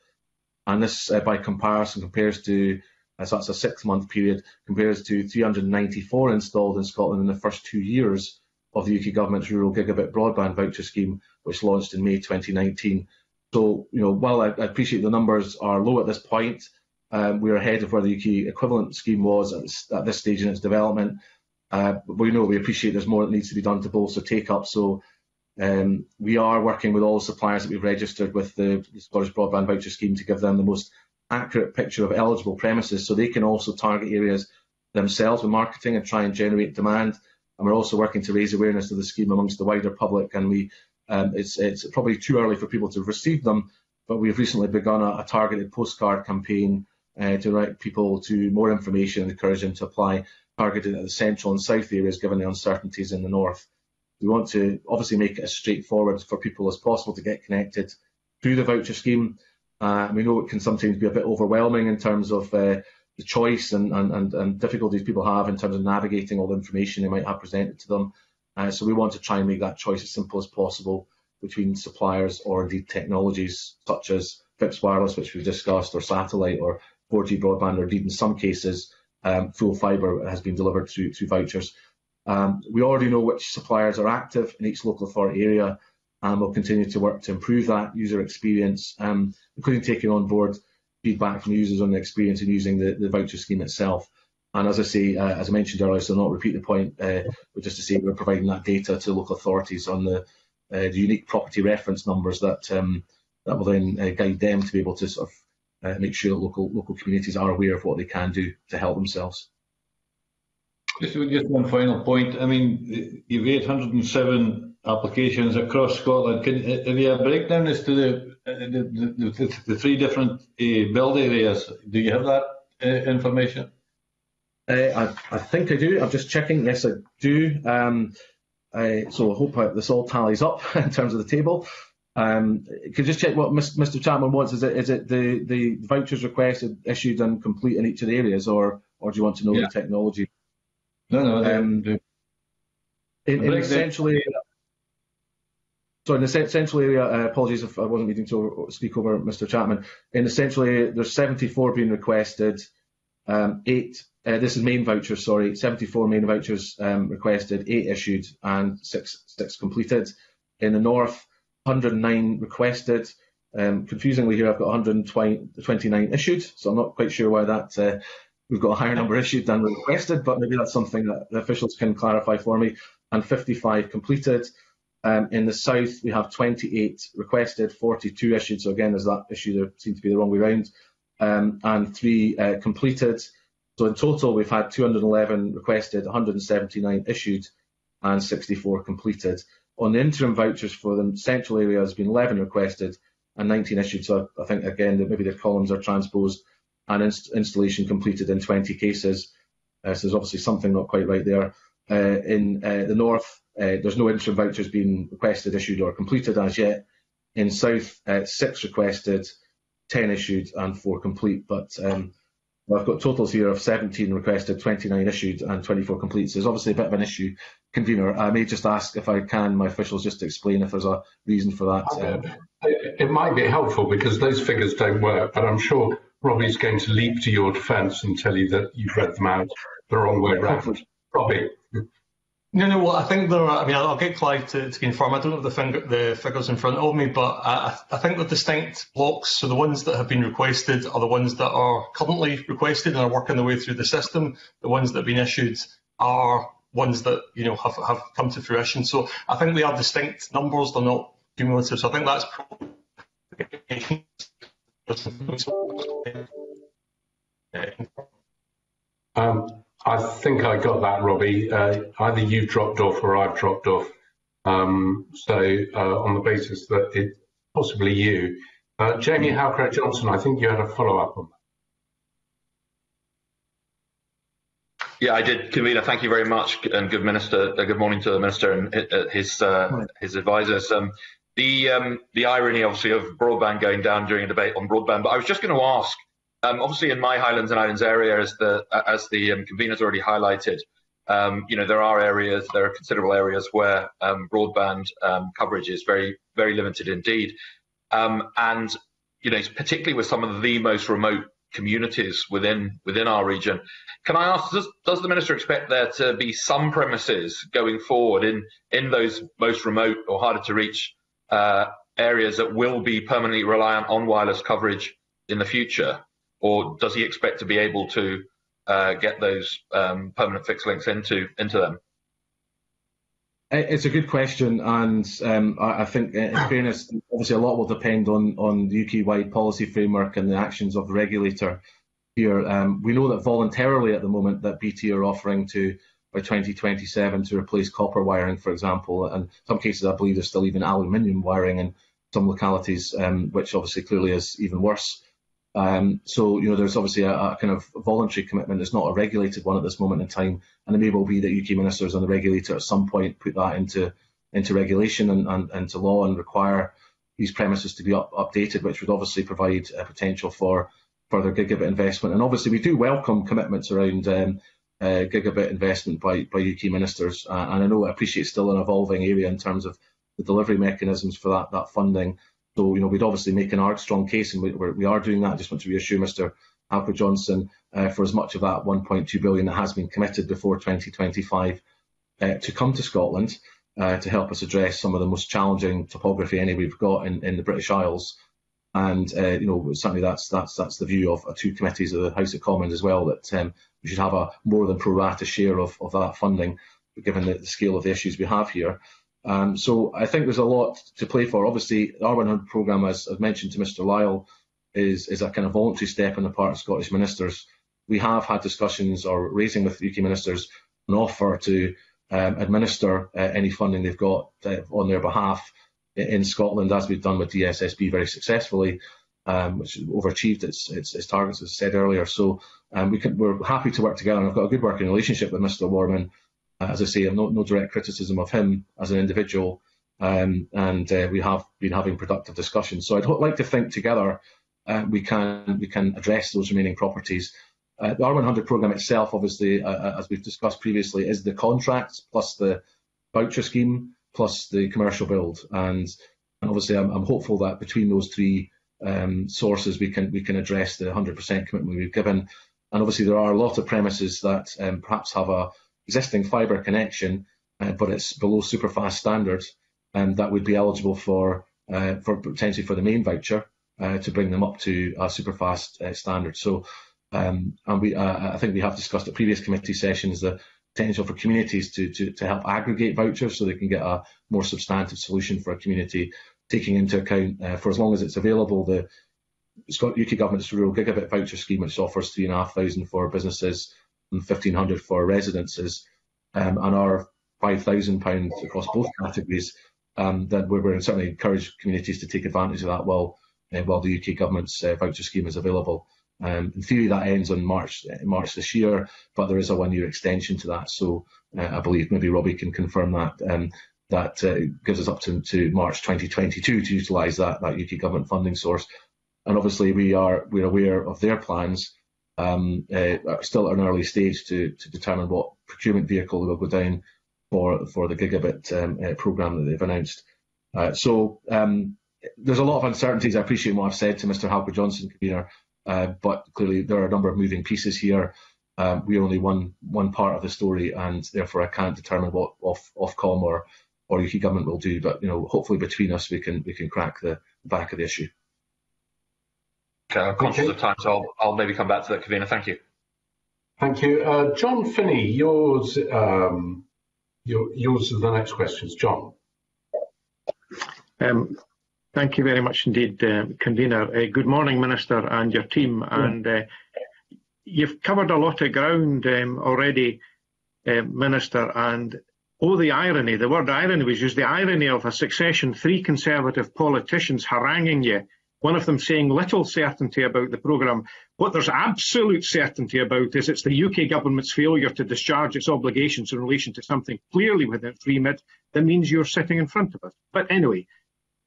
And this, uh, by comparison, compares to, uh, so that's a six-month period, compares to 394 installed in Scotland in the first two years of the UK government's rural gigabit broadband voucher scheme, which launched in May 2019. So, you know, while I, I appreciate the numbers are low at this point, um, we're ahead of where the UK equivalent scheme was at this, at this stage in its development. Uh, but we know we appreciate there's more that needs to be done to bolster take up. So um, we are working with all the suppliers that we've registered with the, the Scottish Broadband Voucher Scheme to give them the most accurate picture of eligible premises so they can also target areas themselves with marketing and try and generate demand and we're also working to raise awareness of the scheme amongst the wider public. And we, um, it's, it's probably too early for people to have received them, but we've recently begun a, a targeted postcard campaign uh, to direct people to more information and encourage them to apply targeted at the central and south areas given the uncertainties in the north. We want to obviously make it as straightforward for people as possible to get connected through the voucher scheme. Uh, we know it can sometimes be a bit overwhelming in terms of uh, the choice and, and, and, difficulties people have in terms of navigating all the information they might have presented to them. Uh, so we want to try and make that choice as simple as possible between suppliers or indeed technologies such as fixed wireless, which we've discussed, or satellite or 4G broadband, or indeed in some cases, um, full fibre has been delivered through, through vouchers. Um, we already know which suppliers are active in each local authority area, and we'll continue to work to improve that user experience, um, including taking on board feedback from users on the experience in using the, the voucher scheme itself. And as I say, uh, as I mentioned earlier, so not repeat the point, uh, but just to say we're providing that data to local authorities on the, uh, the unique property reference numbers that um, that will then uh, guide them to be able to sort of uh, make sure that local local communities are aware of what they can do to help themselves. Just, just one final point. I mean, you've 807 applications across Scotland. Can, have you a breakdown as to the the, the, the, three different uh, build areas. Do you have that uh, information? Uh, I, I, think I do. I'm just checking. Yes, I do. Um, I, so I hope this all tallies up in terms of the table. Um, could you just check what Mr. Chapman wants? Is it is it the, the vouchers requested, issued, and complete in each of the areas, or or do you want to know yeah. the technology? No, no. Um, in, in essentially, so in the central area, uh, apologies if I wasn't meaning to speak over Mr. Chapman. In area, there's 74 being requested, um, eight. Uh, this is main vouchers, sorry, 74 main vouchers um, requested, eight issued, and six six completed. In the north, 109 requested. Um, confusingly here, I've got 129 issued, so I'm not quite sure why that uh, we've got a higher number issued than requested, but maybe that's something that the officials can clarify for me. And 55 completed. Um, in the south, we have 28 requested, 42 issued. So again, there's that issue there seems to be the wrong way around, um, and three uh, completed. So in total, we've had 211 requested, 179 issued, and 64 completed. On the interim vouchers for the central area has been 11 requested and 19 issued. So I think again that maybe the columns are transposed and inst installation completed in 20 cases. Uh, so there's obviously something not quite right there. Uh, in uh, the north, uh, there's no interim vouchers being requested, issued or completed as yet. In south, uh, six requested, 10 issued and four complete. But um, well, I've got totals here of 17 requested, 29 issued, and 24 complete. So there's obviously a bit of an issue. Convener, I may just ask if I can, my officials, just to explain if there's a reason for that. Uh, it, it might be helpful because those figures don't work, but I'm sure Robbie's going to leap to your defence and tell you that you've read them out the wrong way around. Robbie. No, no. Well, I think there are. I mean, I'll get Clive to, to confirm. I don't have the, finger, the figures in front of me, but I, I think the distinct blocks. So the ones that have been requested are the ones that are currently requested and are working their way through the system. The ones that have been issued are ones that you know have, have come to fruition. So I think they are distinct numbers. They're not cumulative. So I think that's. Um, I think I got that, Robbie. Uh, either you've dropped off or I've dropped off. Um, so uh, on the basis that it's possibly you. Uh, Jamie Halcro Johnston, I think you had a follow up on that. Yeah, I did, convener. Thank you very much, and good minister. Uh, good morning to the minister and uh, his uh, his advisors. Um, the um, the irony, obviously, of broadband going down during a debate on broadband. But I was just going to ask um, obviously, in my Highlands and Islands area, as the as the um, convener's already highlighted, um, you know there are areas, there are considerable areas where um, broadband um, coverage is very very limited indeed, um, and you know particularly with some of the most remote communities within within our region. Can I ask, does, does the minister expect there to be some premises going forward in in those most remote or harder to reach uh, areas that will be permanently reliant on wireless coverage in the future? Or does he expect to be able to uh, get those um, permanent fixed links into into them? It's a good question, and um, I, think, in fairness, obviously a lot will depend on on the UK-wide policy framework and the actions of the regulator here. Um, we know that voluntarily at the moment that BT are offering to by 2027 to replace copper wiring, for example, and in some cases I believe there's still even aluminium wiring in some localities, um, which obviously clearly is even worse. Um, so, you know, there's obviously a, a, kind of voluntary commitment. It's not a regulated one at this moment in time. And it may well be that UK ministers and the regulator at some point put that into into regulation and, and into law and require these premises to be up, updated, which would obviously provide a potential for further gigabit investment. And obviously, we do welcome commitments around um, uh, gigabit investment by, by UK ministers. Uh, and I know I appreciate it's still an evolving area in terms of the delivery mechanisms for that, that funding. So, you know, we'd obviously make an arg strong case, and we, we are doing that. I just want to reassure Mr. Halcro Johnston uh, for as much of that 1.2 billion that has been committed before 2025 uh, to come to Scotland uh, to help us address some of the most challenging topography any we've got in, in the British Isles. And uh, you know, certainly that's that's that's the view of two committees of the House of Commons as well that um, we should have a more than pro rata share of, of that funding, given the, the scale of the issues we have here. Um, so I think there's a lot to play for. Obviously, the R100 programme, as I've mentioned to Mr Lyle, is, is a kind of voluntary step on the part of Scottish ministers. We have had discussions or raising with UK ministers an offer to um, administer uh, any funding they've got uh, on their behalf in Scotland, as we've done with DSSB very successfully, um, which overachieved its, its, its targets, as I said earlier. So um, we we're happy to work together, and I've got a good working relationship with Mr Warman as I say, no, no direct criticism of him as an individual, um, and uh, we have been having productive discussions. So I'd like to think together uh, we can we can address those remaining properties. Uh, the R100 programme itself, obviously, uh, uh, as we've discussed previously, is the contracts plus the voucher scheme plus the commercial build, and, and obviously I'm, I'm, hopeful that between those three um, sources we can we can address the 100% commitment we've given. And obviously there are a lot of premises that um, perhaps have a existing fibre connection, uh, but it's below superfast standards, and that would be eligible for uh, for potentially for the main voucher uh, to bring them up to a superfast uh, standard. So, um, and we uh, I think we have discussed at previous committee sessions the potential for communities to, to, to help aggregate vouchers so they can get a more substantive solution for a community, taking into account uh, for as long as it's available the UK government's rural gigabit voucher scheme, which offers three and a half thousand for businesses and fifteen hundred for residences, um, and our five thousand pounds across both categories. Um, then we are certainly encourage communities to take advantage of that while uh, while the UK government's uh, voucher scheme is available. Um, in theory, that ends on March March this year, but there is a one-year extension to that. So uh, I believe maybe Robbie can confirm that. Um, that uh, gives us up to, to March 2022 to utilise that, that UK government funding source. And obviously, we are we're aware of their plans. Um, uh, still at an early stage to, determine what procurement vehicle will go down for the gigabit um, uh, program that they've announced. Uh, so um, there's a lot of uncertainties. I appreciate what I've said to Mr. Halcro Johnston, convener, uh, but clearly there are a number of moving pieces here. We're only one one part of the story, and therefore I can't determine what off Ofcom or or UK government will do. But you know, hopefully between us we can we can crack the back of the issue. Okay, I'm conscious okay. of time, so I'll, I'll maybe come back to that, Kavina. Thank you. Thank you, uh, John Finnie. Yours, um, your, yours are the next questions, John. Um, Thank you very much indeed, uh, Convener. Uh, good morning, Minister, and your team. Yeah. And uh, you've covered a lot of ground um, already, uh, Minister. And oh, the irony, the word irony was used, the irony of a succession, three Conservative politicians haranguing you, one of them saying little certainty about the programme. What there's absolute certainty about is it's the UK government's failure to discharge its obligations in relation to something clearly within its remit that means you're sitting in front of us. But anyway,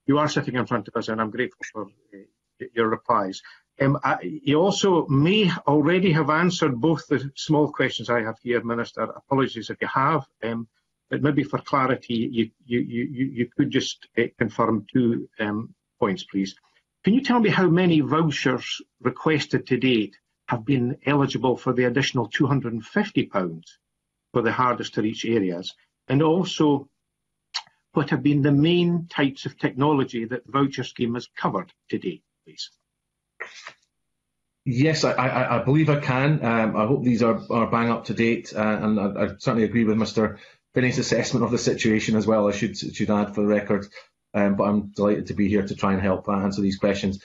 you are sitting in front of us, and I'm grateful for uh, your replies. Um, I, you also may already have answered both the small questions I have here, Minister. Apologies if you have, um, but maybe for clarity, you, you, you, you could just uh, confirm two um, points, please. Can you tell me how many vouchers requested to date have been eligible for the additional £250 for the hardest to reach areas? And also, what have been the main types of technology that the voucher scheme has covered to date, please? Yes, I, I, I believe I can. Um, I hope these are, are bang up to date, uh, and I, I, certainly agree with Mr. Finnie's assessment of the situation as well. I should should add for the record, um, but I'm delighted to be here to try and help answer these questions.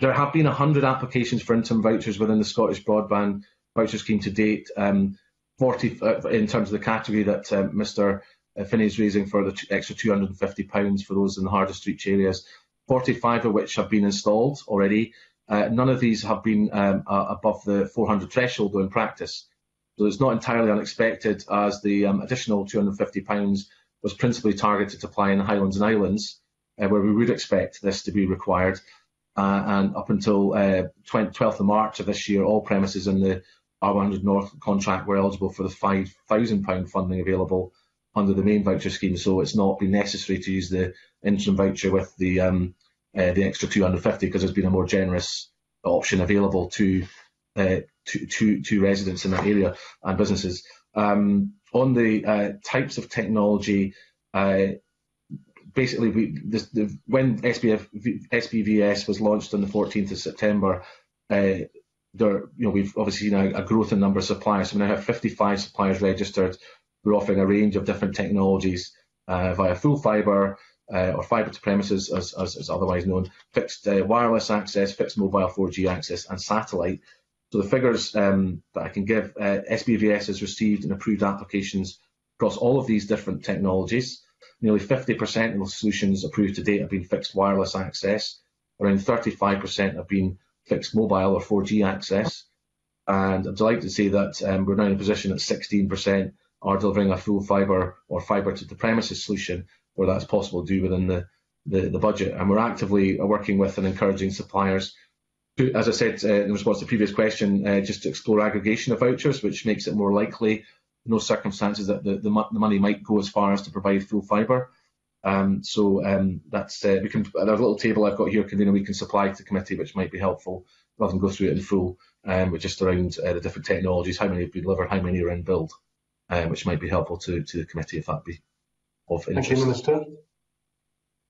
There have been 100 applications for interim vouchers within the Scottish Broadband Voucher Scheme to date. Um, 40 uh, in terms of the category that uh, Mr. Finnie's raising for the extra £250 for those in the hardest reach areas, 45 of which have been installed already. Uh, none of these have been um, above the 400 threshold though in practice. So it's not entirely unexpected as the um, additional £250 was principally targeted to apply in the Highlands and Islands, uh, where we would expect this to be required. Uh, and up until 20, uh, 12th of March of this year, all premises in the R100 North contract were eligible for the £5,000 funding available under the main voucher scheme, so it's not been necessary to use the interim voucher with the um, uh, the extra 250 because there's been a more generous option available to, uh, to, to, to residents in that area and businesses. Um, on the uh, types of technology, uh, basically, we, the, when SPF, SBVS was launched on the 14th of September, uh, there, you know, we've obviously seen a, a, growth in number of suppliers. So we now have 55 suppliers registered we're offering a range of different technologies uh, via full fibre uh, or fibre to premises, as, as, as otherwise known, fixed uh, wireless access, fixed mobile 4G access, and satellite. So the figures um, that I can give, uh, SBVS has received and approved applications across all of these different technologies. Nearly 50% of the solutions approved to date have been fixed wireless access. Around 35% have been fixed mobile or 4G access. And I'm delighted to say that um, we're now in a position that 16% are delivering a full fibre or fibre to the premises solution, where that's possible to do within the, the, the budget. And we're actively working with and encouraging suppliers as I said uh, in response to the previous question, uh, just to explore aggregation of vouchers, which makes it more likely in those circumstances that the, the, the money might go as far as to provide full fibre. Um, so um, that's uh, we can there's a little table I've got here, convener we can supply to the committee, which might be helpful rather than go through it in full, um, but just around uh, the different technologies, how many have been delivered, how many are in build, um, which might be helpful to to the committee if that be of interest. Thank you, Minister.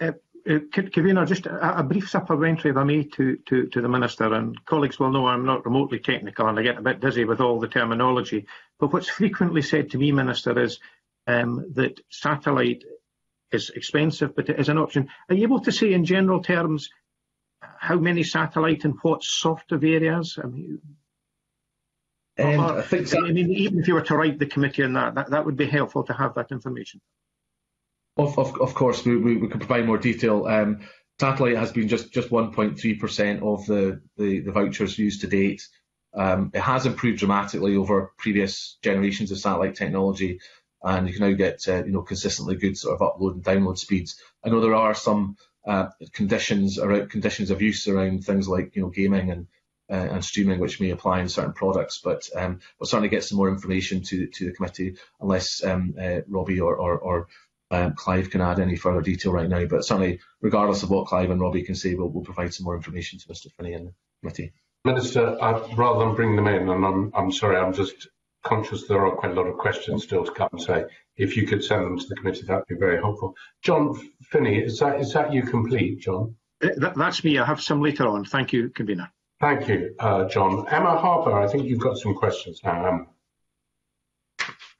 Uh, uh, Convener, just a, a, brief supplementary, if I may, to, to, to the Minister. And colleagues will know I'm not remotely technical and I get a bit dizzy with all the terminology. But what's frequently said to me, Minister, is um, that satellite is expensive, but it is an option. Are you able to say in general terms how many satellite and what sort of areas? I mean, um, or, I, think that, I mean, even if you were to write the committee on that, that, that would be helpful to have that information. Of, of, of course, we, we, we could provide more detail. Um, satellite has been just, just 1.3% of the, the, the vouchers used to date. Um, it has improved dramatically over previous generations of satellite technology, and you can now get uh, you know consistently good sort of upload and download speeds. I know there are some uh, conditions around conditions of use around things like you know gaming and uh, and streaming, which may apply in certain products. But um, we'll certainly get some more information to to the committee, unless um, uh, Robbie or or, or um, Clive can add any further detail right now. But certainly, regardless of what Clive and Robbie can say, we'll, we'll provide some more information to Mr. Finnie and the committee. Minister, uh, rather than bring them in, and I'm, I'm sorry, I'm just conscious there are quite a lot of questions still to come. So if you could send them to the committee, that'd be very helpful. John Finnie, is that is that you complete, John? Uh, that, that's me. I have some later on. Thank you, convener. Thank you, uh, John. Emma Harper, I think you've got some questions now. Um,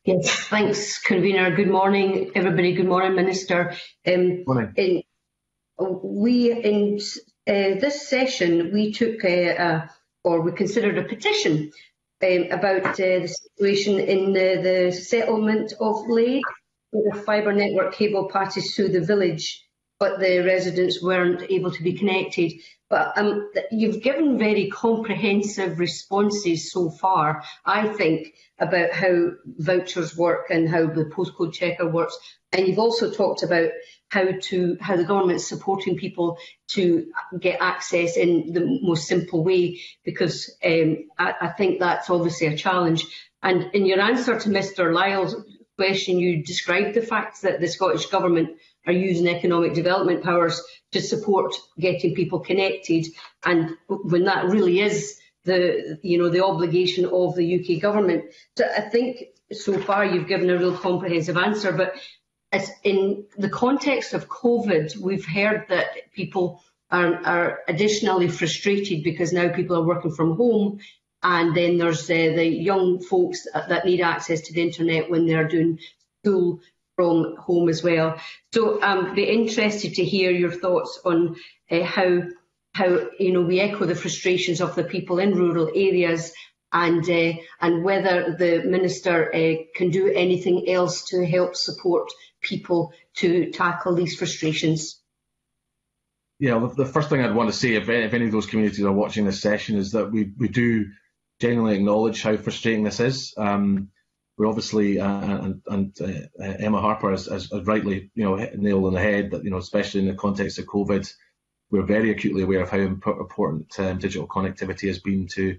yes, thanks, convener. Good morning, everybody. Good morning, Minister. Um, morning. In, we in uh, this session we took a, a, or we considered a petition um, about uh, the situation in the, the settlement of Lade, where the fibre network cable passes through the village, but the residents weren't able to be connected. But um, you've given very comprehensive responses so far, I think, about how vouchers work and how the postcode checker works. And you've also talked about how to how the government's supporting people to get access in the most simple way, because um, I, I think that's obviously a challenge. And in your answer to Mr Lyle's question, you described the fact that the Scottish Government are using economic development powers to support getting people connected. And when that really is the, you know, the obligation of the UK government. So I think so far you've given a real comprehensive answer, but in the context of COVID, we've heard that people are, are additionally frustrated because now people are working from home and then there's uh, the young folks that need access to the internet when they're doing school from home as well. So I'm um, be interested to hear your thoughts on uh, how how you know we echo the frustrations of the people in rural areas and uh, and whether the minister uh, can do anything else to help support people to tackle these frustrations. Yeah, the first thing I'd want to say, if, if any of those communities are watching this session, is that we, we do genuinely acknowledge how frustrating this is. Um, we're obviously, uh, and, and uh, Emma Harper has, has, rightly, you know, hit the nail on the head that, you know, especially in the context of COVID, we're very acutely aware of how important um, digital connectivity has been to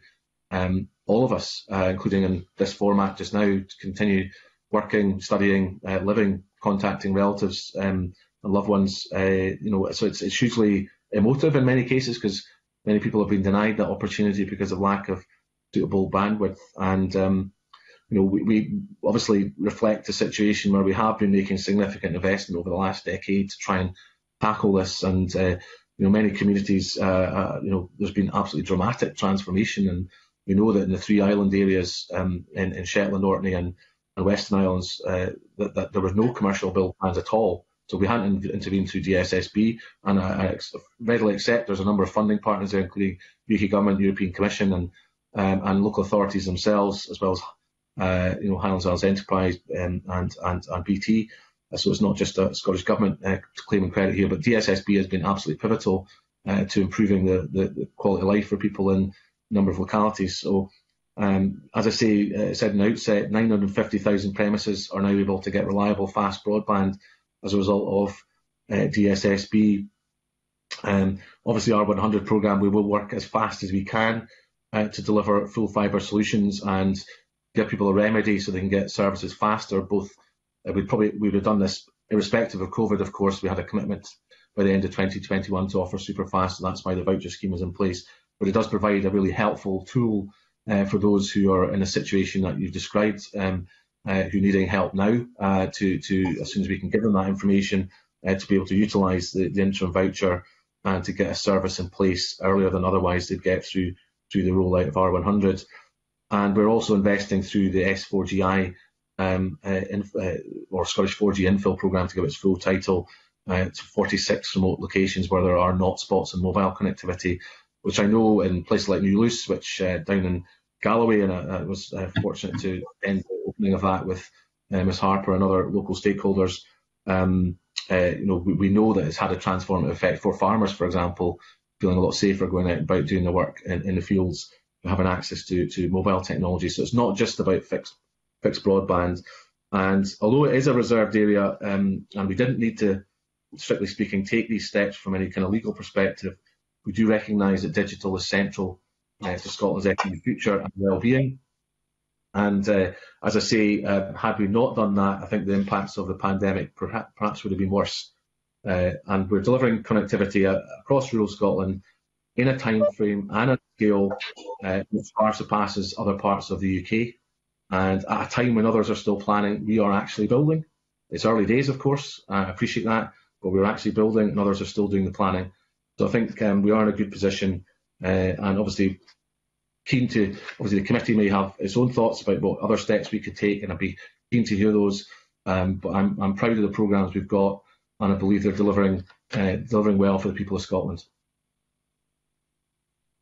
um, all of us, uh, including in this format just now, to continue working, studying, uh, living, contacting relatives um, and loved ones. Uh, you know, so it's, it's hugely emotive in many cases because many people have been denied that opportunity because of lack of suitable bandwidth. And um, you know, we, we, obviously reflect a situation where we have been making significant investment over the last decade to try and tackle this. And uh, you know, many communities, uh, uh, you know, there's been absolutely dramatic transformation, and we know that in the three island areas um, in, in Shetland, Orkney, and, and Western Islands, uh, that, that, there was no commercial build plans at all. So we hadn't intervened through DSSB, and I, I readily accept there's a number of funding partners there, including UK government, European Commission, and um, and local authorities themselves, as well as uh, you know, Highlands Islands Enterprise um, and, and, and BT. Uh, so it's not just a Scottish Government uh, claiming credit here, but DSSB has been absolutely pivotal uh, to improving the, the, the, quality of life for people in a number of localities. So, um, as I say, uh, said in the outset, 950,000 premises are now able to get reliable, fast broadband. as a result of uh, DSSB. Um, obviously, R100 programme, we will work as fast as we can uh, to deliver full fibre solutions and give people a remedy so they can get services faster. Both uh, we probably we would have done this irrespective of COVID. Of course, we had a commitment by the end of 2021 to offer super fast, and that's why the voucher scheme is in place. But it does provide a really helpful tool uh, for those who are in a situation that you've described, um, uh, who are needing help now, uh, to, to as soon as we can give them that information, uh, to be able to utilise the, the interim voucher and to get a service in place earlier than otherwise they'd get through through the rollout of R100. And we're also investing through the S4GI um, uh, uh, or Scottish 4G infill programme to give its full title uh, to 46 remote locations where there are not spots and mobile connectivity, which I know in places like New Luce, which uh, down in Galloway, and I, I was uh, fortunate to end the opening of that with uh, Ms Harper and other local stakeholders. Um, you know, we, we, know that it's had a transformative effect for farmers, for example, feeling a lot safer going out about doing the work in, in the fields, having access to, to mobile technology. So it's not just about fixed fixed broadband. And although it is a reserved area, um, and we didn't need to, strictly speaking, take these steps from any kind of legal perspective, we do recognise that digital is central uh, to Scotland's economic future and well-being. And uh, as I say, uh, had we not done that, I think the impacts of the pandemic perhaps, perhaps would have been worse. Uh, and we're delivering connectivity across rural Scotland in a time frame and a scale uh, which far surpasses other parts of the UK. And at a time when others are still planning, we are actually building. It's early days, of course. I appreciate that, but we're actually building, and others are still doing the planning. So I think um, we are in a good position, uh, and obviously keen to. Obviously, the committee may have its own thoughts about what other steps we could take, and I'd be keen to hear those. Um, but I'm, I'm proud of the programmes we've got, and I believe they're delivering uh, delivering well for the people of Scotland.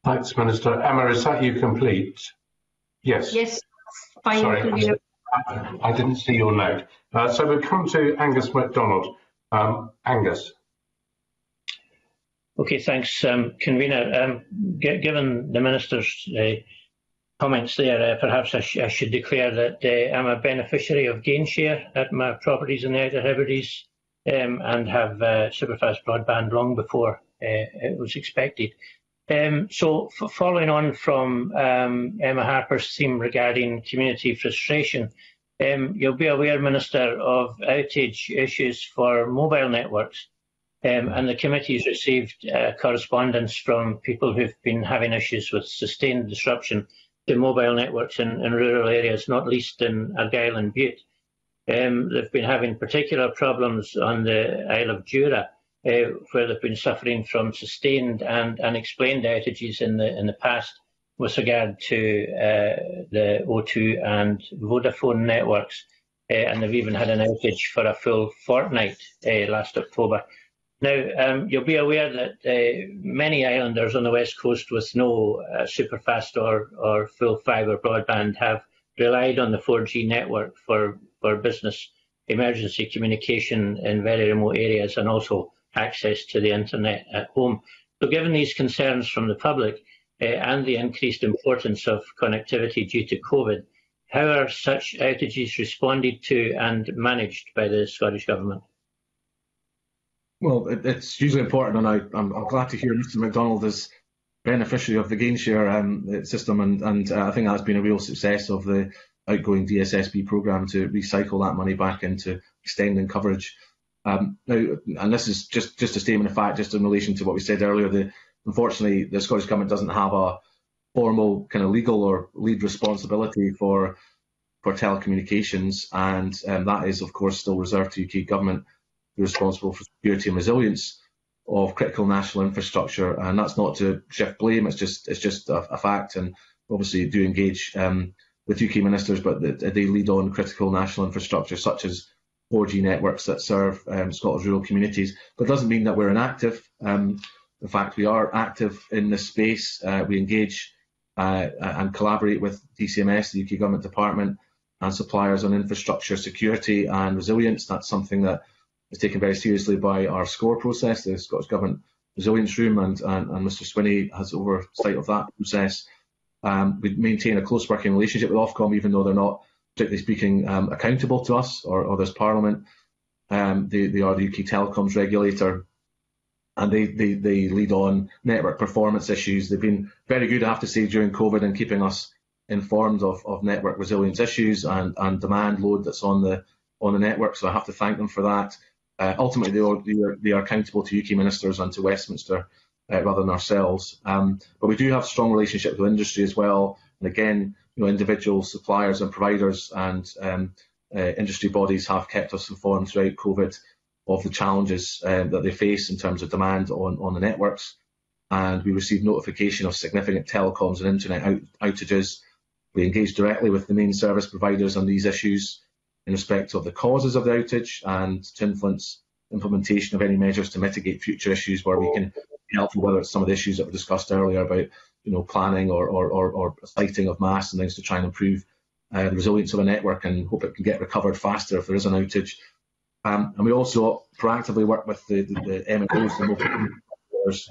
Thanks, Minister. Emma, is that you complete? Yes. Yes. Fine, Sorry, I, I, didn't see your note. Uh, so we'll come to Angus MacDonald. Um, Angus. Okay, thanks, um, convener. Um, given the minister's uh, comments there, uh, perhaps I, sh I, should declare that uh, I'm a beneficiary of gain share at my properties in the Outer Hebrides um, and have uh, superfast broadband long before uh, it was expected. Um, so following on from um, Emma Harper's theme regarding community frustration, um, you'll be aware, Minister, of outage issues for mobile networks. Um, and the committee has received uh, correspondence from people who've been having issues with sustained disruption to mobile networks in, in rural areas, not least in Argyll and Bute. Um, they've been having particular problems on the Isle of Jura, uh, where they've been suffering from sustained and unexplained outages in the in the past with regard to uh, the O2 and Vodafone networks, uh, and they've even had an outage for a full fortnight uh, last October. Now, um, you'll be aware that uh, many islanders on the west coast with no uh, superfast or, or full fibre broadband have relied on the 4G network for, for business emergency communication in very remote areas and also access to the internet at home. So given these concerns from the public uh, and the increased importance of connectivity due to COVID, how are such outages responded to and managed by the Scottish Government? Well, it, it's hugely important, and I, am glad to hear Mr MacDonald is beneficiary of the Gainshare um, system, and, and uh, I think that's been a real success of the outgoing DSSB programme to recycle that money back into extending coverage um, now, and this is just, just a statement of fact, just in relation to what we said earlier. The, unfortunately, the Scottish Government doesn't have a formal kind of legal or lead responsibility for for telecommunications, and um, that is, of course, still reserved to UK Government, responsible for security and resilience of critical national infrastructure. And that's not to shift blame; it's just it's just a, a fact. And obviously, do engage um, with UK ministers, but they lead on critical national infrastructure such as 4G networks that serve um, Scotland's rural communities, but doesn't mean that we're inactive. Um, in fact, we are active in this space. Uh, we engage uh, and collaborate with DCMS, the UK Government Department, and suppliers on infrastructure security and resilience. That's something that is taken very seriously by our SGoRR process, the Scottish Government Resilience Room, and, and, and Mr Swinney has oversight of that process. Um, we maintain a close working relationship with Ofcom, even though they're not strictly speaking, um, accountable to us or, or this Parliament. Um, they, they are the UK telecoms regulator and they, they, they lead on network performance issues. They've been very good, I have to say, during COVID in keeping us informed of, of network resilience issues and, and demand load that's on the on the network. So I have to thank them for that. Uh, ultimately, they are, they are, they, are, accountable to UK ministers and to Westminster uh, rather than ourselves. Um, but we do have strong relationships with industry as well. And again, you know, individual suppliers and providers and um, uh, industry bodies have kept us informed throughout COVID of the challenges um, that they face in terms of demand on, on the networks. And we received notification of significant telecoms and internet out, outages. We engaged directly with the main service providers on these issues in respect of the causes of the outage and to influence implementation of any measures to mitigate future issues where we can helpful, whether it's some of the issues that were discussed earlier about you know, planning or, or, or, or siting of masts and things to try and improve uh, the resilience of a network and hope it can get recovered faster if there is an outage. Um, and we also proactively work with the, the, the MNOs, the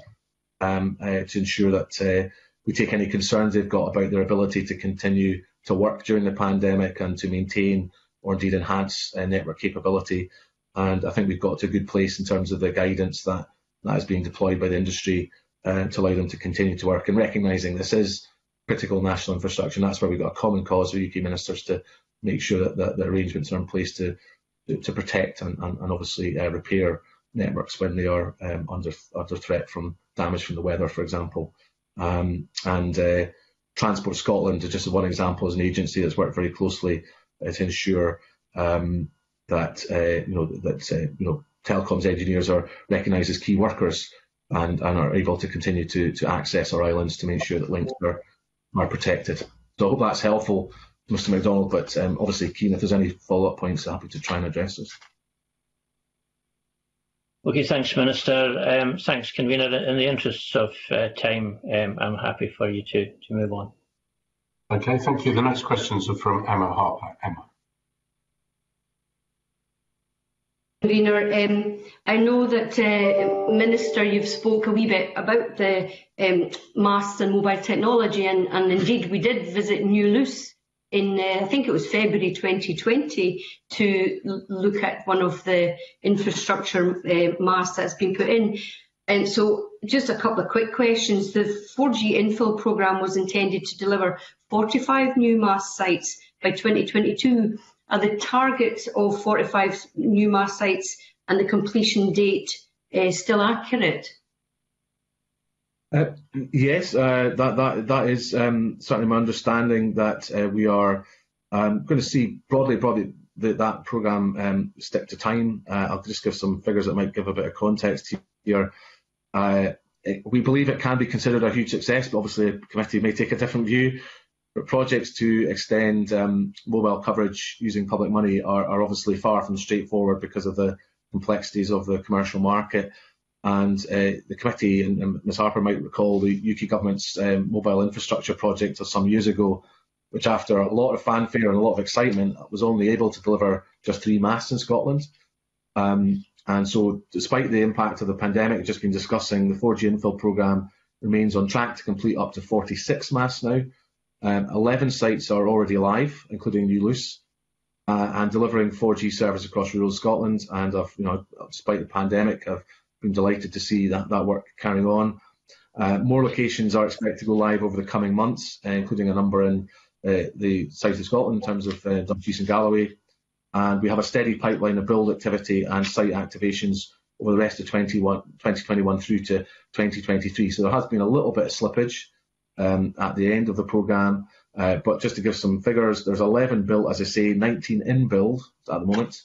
um, uh, to ensure that uh, we take any concerns they've got about their ability to continue to work during the pandemic and to maintain or indeed enhance uh, network capability. And I think we've got to a good place in terms of the guidance that, that is being deployed by the industry to allow them to continue to work and recognising this is critical national infrastructure. And that's where we've got a common cause with UK ministers to make sure that, that the arrangements are in place to to protect and, and, and obviously uh, repair networks when they are um, under under threat from damage from the weather, for example. Um, and uh, Transport Scotland is just one example as an agency that's worked very closely uh, to ensure um, that uh, you know that uh, you know telecoms engineers are recognised as key workers and, and are able to continue to, to access our islands to make sure that links are, are protected. So I hope that's helpful, Mr MacDonald, but um, obviously keen if there's any follow-up points, I'm happy to try and address those. Okay, thanks, Minister. Um, thanks, Convener. In the interests of uh, time, um, I'm happy for you to, to move on. Okay, thank you. The next questions are from Emma Harper. Emma. Convener, um, I know that uh, Minister, you've spoke a wee bit about the um, masts and mobile technology, and, and, indeed we did visit New Luce in, uh, I think it was February 2020, to look at one of the infrastructure uh, masts that's been put in. And so, just a couple of quick questions. The 4G infill programme was intended to deliver 45 new mast sites by 2022 are the targets of 45 new mast sites and the completion date uh, still accurate? Uh, yes, uh, that that that is um, certainly my understanding that uh, we are um, going to see broadly, broadly the, that program um, stick to time. Uh, I'll just give some figures that might give a bit of context here. Uh, it, we believe it can be considered a huge success, but obviously the committee may take a different view. But projects to extend um, mobile coverage using public money are, are, obviously far from straightforward because of the complexities of the commercial market. And uh, the committee, and, and, Ms Harper might recall the UK government's um, mobile infrastructure project of some years ago, which after a lot of fanfare and a lot of excitement was only able to deliver just three masts in Scotland. Um, and so despite the impact of the pandemic just been discussing, the 4G infill programme remains on track to complete up to 46 masts now, um, 11 sites are already live, including New Luce, uh, and delivering 4G service across rural Scotland. And I've, you know, despite the pandemic, I've been delighted to see that, that work carrying on. Uh, more locations are expected to go live over the coming months, uh, including a number in uh, the south of Scotland in terms of uh, Dumfries and Galloway. And we have a steady pipeline of build activity and site activations over the rest of 2021 through to 2023. So there has been a little bit of slippage um, at the end of the programme. Uh, but just to give some figures, there's 11 built, as I say, 19 in build at the moment.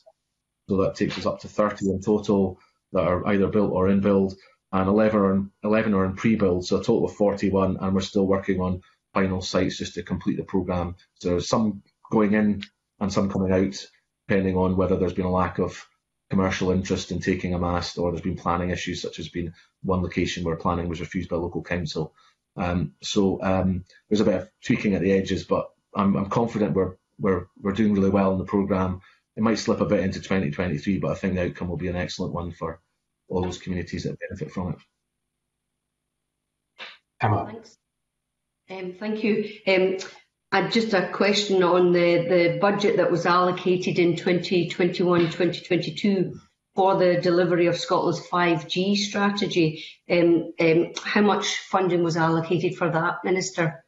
So that takes us up to 30 in total that are either built or in build, and 11 are in, 11 are in pre-build, so a total of 41, and we're still working on final sites just to complete the programme. So there's some going in and some coming out, depending on whether there's been a lack of commercial interest in taking a mast or there's been planning issues, such as being one location where planning was refused by local council. Um, so um, there's a bit of tweaking at the edges, but I'm, I'm confident we're, we're, we're doing really well in the programme. It might slip a bit into 2023, but I think the outcome will be an excellent one for all those communities that benefit from it. Emma. Thanks. Um, thank you. Um, and just a question on the, the budget that was allocated in 2021-2022 for the delivery of Scotland's 5G strategy. Um, um, how much funding was allocated for that, Minister?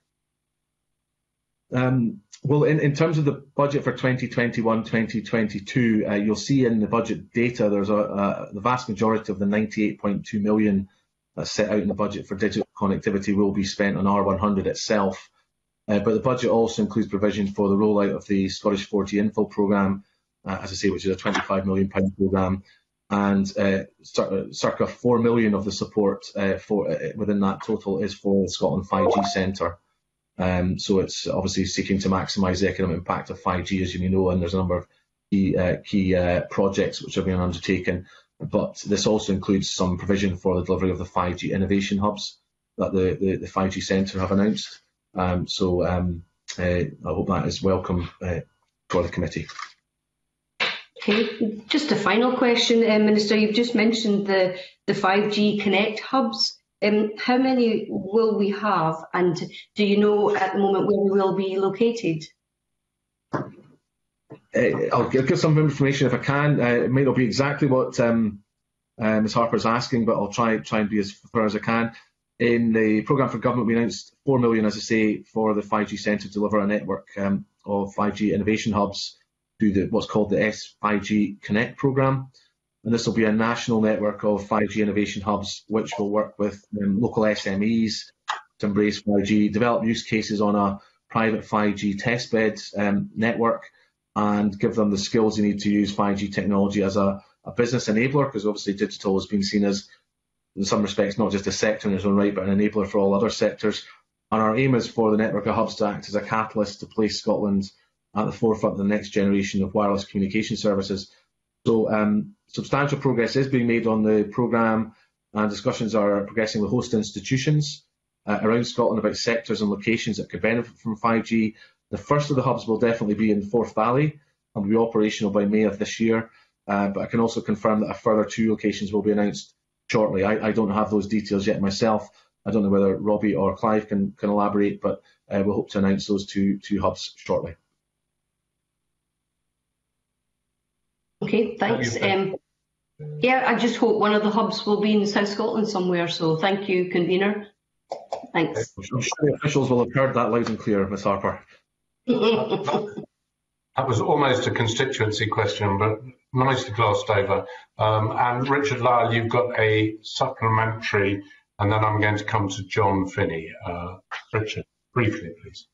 Um, well, in, in terms of the budget for 2021-2022, uh, you'll see in the budget data there's a, a, the vast majority of the 98.2 million that's set out in the budget for digital connectivity will be spent on R100 itself. Uh, but the budget also includes provision for the rollout of the Scottish 4G infill programme, uh, as I say, which is a 25 million pound programme, and uh, circa 4 million of the support uh, for uh, within that total is for the Scotland 5G Centre. Um, so it's obviously seeking to maximise the economic impact of 5G, as you may know, and there's a number of key, uh, key projects which are being undertaken. But this also includes some provision for the delivery of the 5G innovation hubs that the, the, the 5G Centre have announced. Um, so um, uh, I hope that is welcome uh, for the committee. Okay, just a final question, uh, Minister. You've just mentioned the, the 5G Connect hubs. Um, how many will we have, and do you know at the moment where we will be located? Uh, I'll give some information if I can. Uh, it may not be exactly what um, uh, Ms Harper is asking, but I'll try try and be as fair as I can. In the programme for government, we announced 4 million, as I say, for the 5G Centre to deliver a network um, of 5G innovation hubs through the, what's called the S5G Connect programme. And this will be a national network of 5G innovation hubs, which will work with um, local SMEs to embrace 5G, develop use cases on a private 5G testbed um, network, and give them the skills they need to use 5G technology as a, a business enabler, because obviously digital has been seen as in some respects, not just a sector in its own right, but an enabler for all other sectors. And our aim is for the network of hubs to act as a catalyst to place Scotland at the forefront of the next generation of wireless communication services. So um, substantial progress is being made on the programme and discussions are progressing with host institutions uh, around Scotland about sectors and locations that could benefit from 5G. The first of the hubs will definitely be in Forth Valley and will be operational by May of this year. Uh, but I can also confirm that a further two locations will be announced shortly. I, I, don't have those details yet myself. I don't know whether Robbie or Clive can, can elaborate, but uh, we'll hope to announce those two, two hubs shortly. Okay, thanks. Um, yeah, I just hope one of the hubs will be in South Scotland somewhere. So thank you, convener. Thanks. I'm sure the officials will have heard that loud and clear, Ms Harper. That was almost a constituency question, but nicely glossed over. Um, and Richard Lyle, you've got a supplementary, and then I'm going to come to John Finnie. Uh, Richard, briefly, please.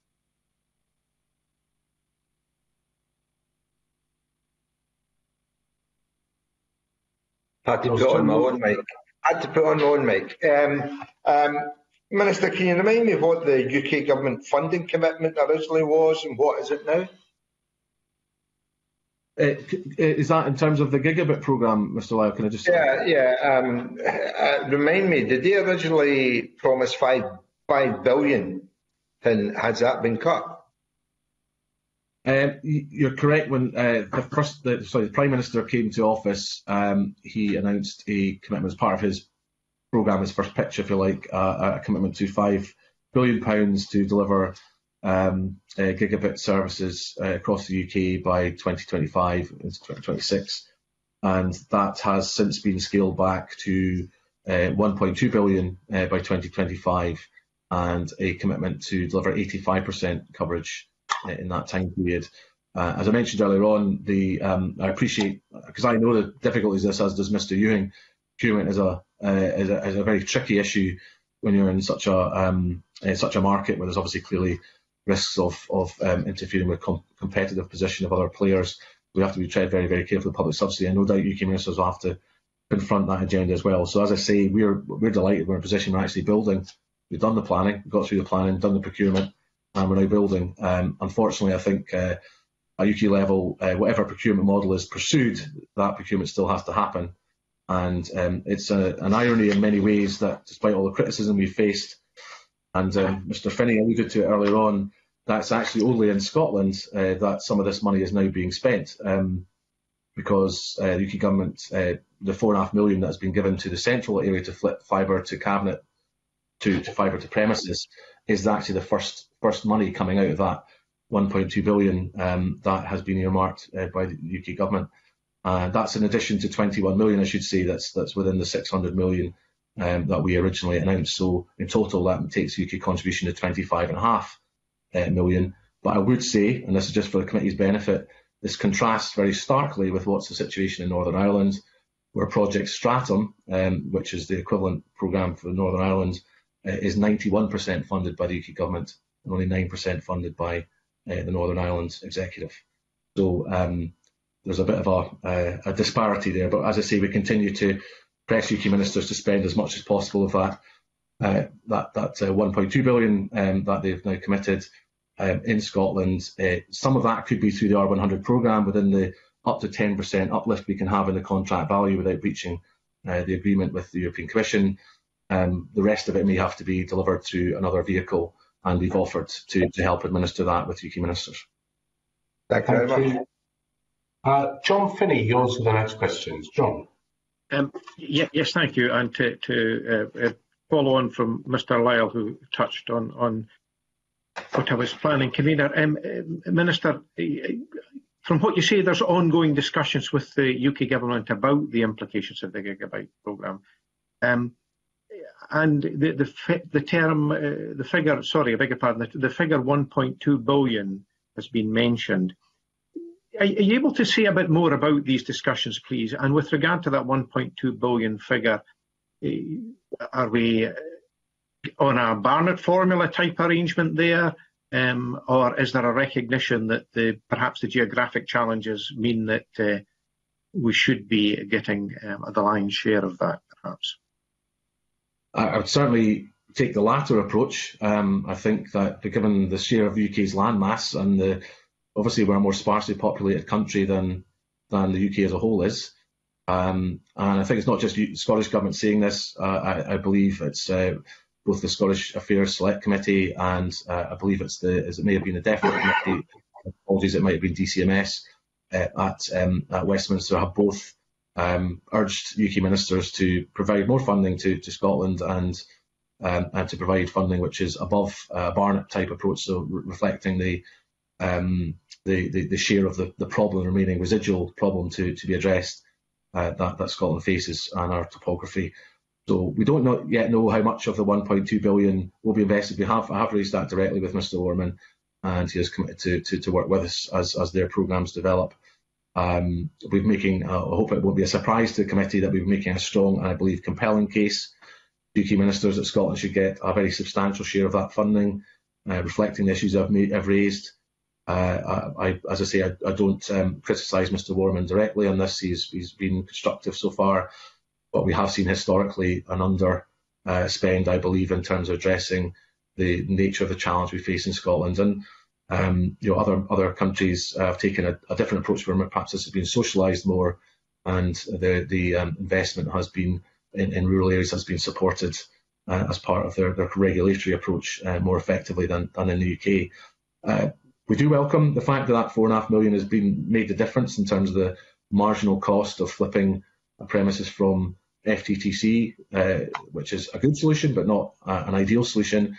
Had to put on my own mic. Had to put on my own mic. Um, um, Minister, can you remind me what the UK government funding commitment originally was and what is it now? Uh, is that in terms of the gigabit program, Mr. Lyle? Can I just yeah, yeah. Um, uh, remind me, did they originally promise five five billion, and has that been cut? Um, you're correct. When uh, the first, the, sorry, the Prime Minister came to office, um, he announced a commitment as part of his programme, his first pitch, if you like, uh, a commitment to five billion pounds to deliver um, uh, gigabit services uh, across the UK by 2025 into 2026, and that has since been scaled back to uh, 1.2 billion uh, by 2025, and a commitment to deliver 85% coverage in that time period. Uh, as I mentioned earlier on, the um, I appreciate because I know the difficulties this has, does Mr. Ewing. Procurement is a, is a is a very tricky issue when you're in such a um, such a market where there's obviously clearly risks of, of um, interfering with com competitive position of other players. We have to be tread very, very carefully with public subsidy, and no doubt UK ministers will have to confront that agenda as well. So as I say, we're we're delighted we're in a position we're actually building. We've done the planning, got through the planning, done the procurement, we're now building. Um, unfortunately, I think uh, at UK level, uh, whatever procurement model is pursued, that procurement still has to happen. And um, it's a, an irony in many ways that despite all the criticism we've faced, and um, Mr Finnie alluded to it earlier on, that's actually only in Scotland uh, that some of this money is now being spent um, because uh, the UK government, uh, the four and a half million that has been given to the central area to flip fibre to cabinet to, to fibre to premises is actually the first first money coming out of that 1.2 billion um, that has been earmarked uh, by the UK government. Uh, that's in addition to 21 million, I should say, that's that's within the 600 million um, that we originally announced. So in total, that takes UK contribution to 25.5 uh, million. But I would say, and this is just for the committee's benefit, this contrasts very starkly with what's the situation in Northern Ireland, where Project Stratum, um, which is the equivalent programme for Northern Ireland, is 91% funded by the UK government and only 9% funded by uh, the Northern Ireland Executive. So um, there's a bit of a, uh, a, disparity there. But as I say, we continue to press UK ministers to spend as much as possible of that uh, that, that uh, 1.2 billion um, that they've now committed um, in Scotland. Uh, some of that could be through the R100 programme within the up to 10% uplift we can have in the contract value without breaching uh, the agreement with the European Commission. Um, the rest of it may have to be delivered through another vehicle, and we've offered to, to help administer that with UK ministers. Thank you very much. Uh, John Finnie, yours are the next questions. John. Um, yeah, yes, thank you. And to, to uh, uh, follow on from Mr Lyle, who touched on, on what I was planning, convener, um, uh, Minister, uh, from what you say, there's ongoing discussions with the UK government about the implications of the gigabit programme. Um, and the the, the term, uh, the figure, sorry, I beg your pardon, the, the figure 1.2 billion has been mentioned. Are, are, you able to say a bit more about these discussions, please? And with regard to that 1.2 billion figure, uh, are we on a Barnett formula type arrangement there? Um, or is there a recognition that the, perhaps the geographic challenges mean that uh, we should be getting um, the lion's share of that, perhaps? I would certainly take the latter approach. Um, I think that given the share of the UK's landmass and the, obviously we're a more sparsely populated country than than the UK as a whole is, um, and I think it's not just the Scottish Government saying this. Uh, I, I, believe it's uh, both the Scottish Affairs Select Committee and uh, I believe it's the, as it may have been the DEFRA Committee, apologies, it might have been DCMS uh, at, um, at Westminster have both um, urged UK ministers to provide more funding to, to Scotland and um, and to provide funding which is above a Barnett type approach, so re reflecting the, um, the, the, the share of the, the problem remaining residual problem to to be addressed uh, that that Scotland faces and our topography. So we don't know, yet know how much of the 1.2 billion will be invested. We have I have raised that directly with Mr. Warman, and he has committed to, to, to work with us as, as their programmes develop. Um, we're making, uh, I hope it won't be a surprise to the committee that we're making a strong and I believe compelling case. UK ministers that Scotland should get a very substantial share of that funding, uh, reflecting the issues I've, made, I've raised. Uh, I, as I say, I, I don't um, criticise Mr. Warman directly on this. He's, he's been constructive so far, but we have seen historically an under uh, spend, I believe, in terms of addressing the nature of the challenge we face in Scotland. And um, you know, other other countries have taken a, a, different approach where perhaps this has been socialised more, and the the um, investment has been in, in, rural areas has been supported uh, as part of their, their regulatory approach uh, more effectively than, than in the UK. Uh, we do welcome the fact that that four and a half million has been made the difference in terms of the marginal cost of flipping premises from FTTC, uh, which is a good solution but not uh, an ideal solution,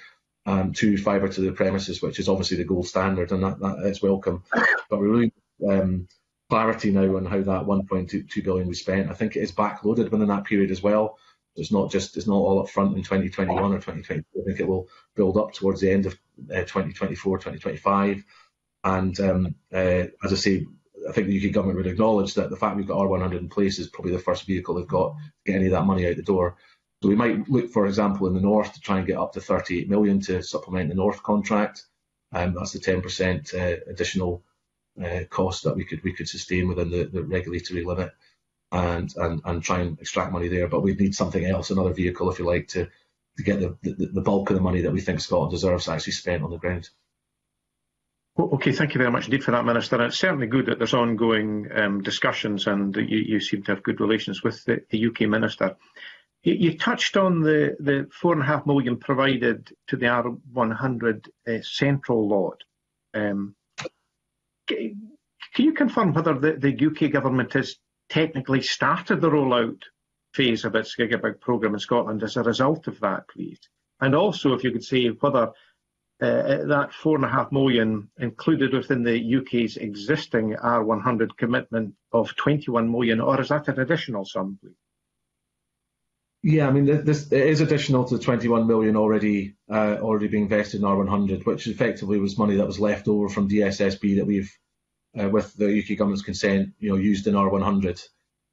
um, to fibre to the premises, which is obviously the gold standard, and that, that is welcome. But we really um, clarity now on how that 1.2 billion was spent. I think it is backloaded within that period as well. It's not just it's not all up front in 2021 or 2020. I think it will build up towards the end of uh, 2024, 2025. And um, uh, as I say, I think the UK government would acknowledge that the fact we've got R100 in place is probably the first vehicle they've got to get any of that money out the door. So we might look, for example, in the north to try and get up to 38 million to supplement the north contract. Um, that's the 10% uh, additional uh, cost that we could we could sustain within the, the regulatory limit, and, and and try and extract money there. But we'd need something else, another vehicle, if you like, to to get the, the, the bulk of the money that we think Scotland deserves actually spent on the ground. Okay, thank you very much indeed for that, Minister. And it's certainly good that there's ongoing um, discussions and you, you, seem to have good relations with the, the UK Minister. You, touched on the, the four and a half million provided to the R100 uh, central lot. Um, can you confirm whether the, the UK government has technically started the rollout phase of its gigabit programme in Scotland as a result of that, please? And also, if you could say whether uh, that four and a half million included within the UK's existing R100 commitment of 21 million, or is that an additional sum, please? Yeah, I mean, this is additional to the 21 million already uh, already being invested in R100, which effectively was money that was left over from DSSB that we've, uh, with the UK government's consent, you know, used in R100.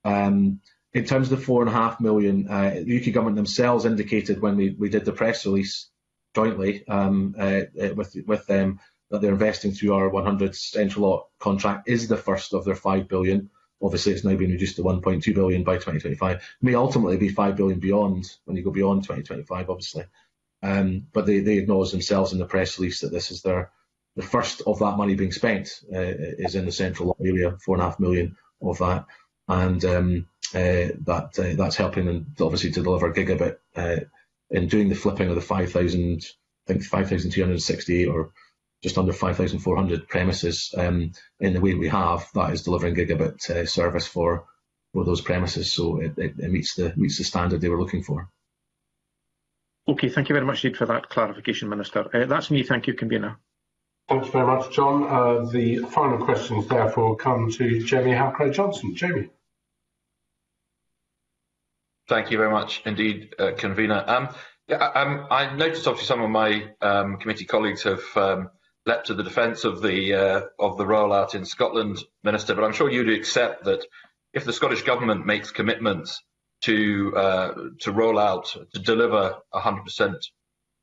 Um, in terms of the four and a half million, uh, the UK government themselves indicated when we, we did the press release jointly um, with with them that they're investing through R100 central lot contract is the first of their 5 billion. Obviously, it's now been reduced to 1.2 billion by 2025. It may ultimately be 5 billion beyond when you go beyond 2025, obviously. Um, but they, they acknowledge themselves in the press release that this is their the first of that money being spent uh, is in the central area, four and a half million of that, and um, uh, that uh, that's helping them obviously to deliver gigabit uh, in doing the flipping of the 5,000, I think 5,268 or just under 5,400 premises um, in the way we have, that is delivering gigabit uh, service for for those premises. So it, it, it, meets the meets the standard they were looking for. Okay, thank you very much indeed for that clarification, Minister. Uh, that's me. Thank you, convener. Thanks very much, John. Uh, the final questions, therefore, come to Jamie Halcro Johnston. Jamie. Thank you very much indeed, uh, convener. Um, yeah, um, I noticed obviously some of my um, committee colleagues have um, leapt to the defence of the uh, of the rollout in Scotland, Minister, but I'm sure you'd accept that if the Scottish Government makes commitments to uh, to roll out, to deliver 100%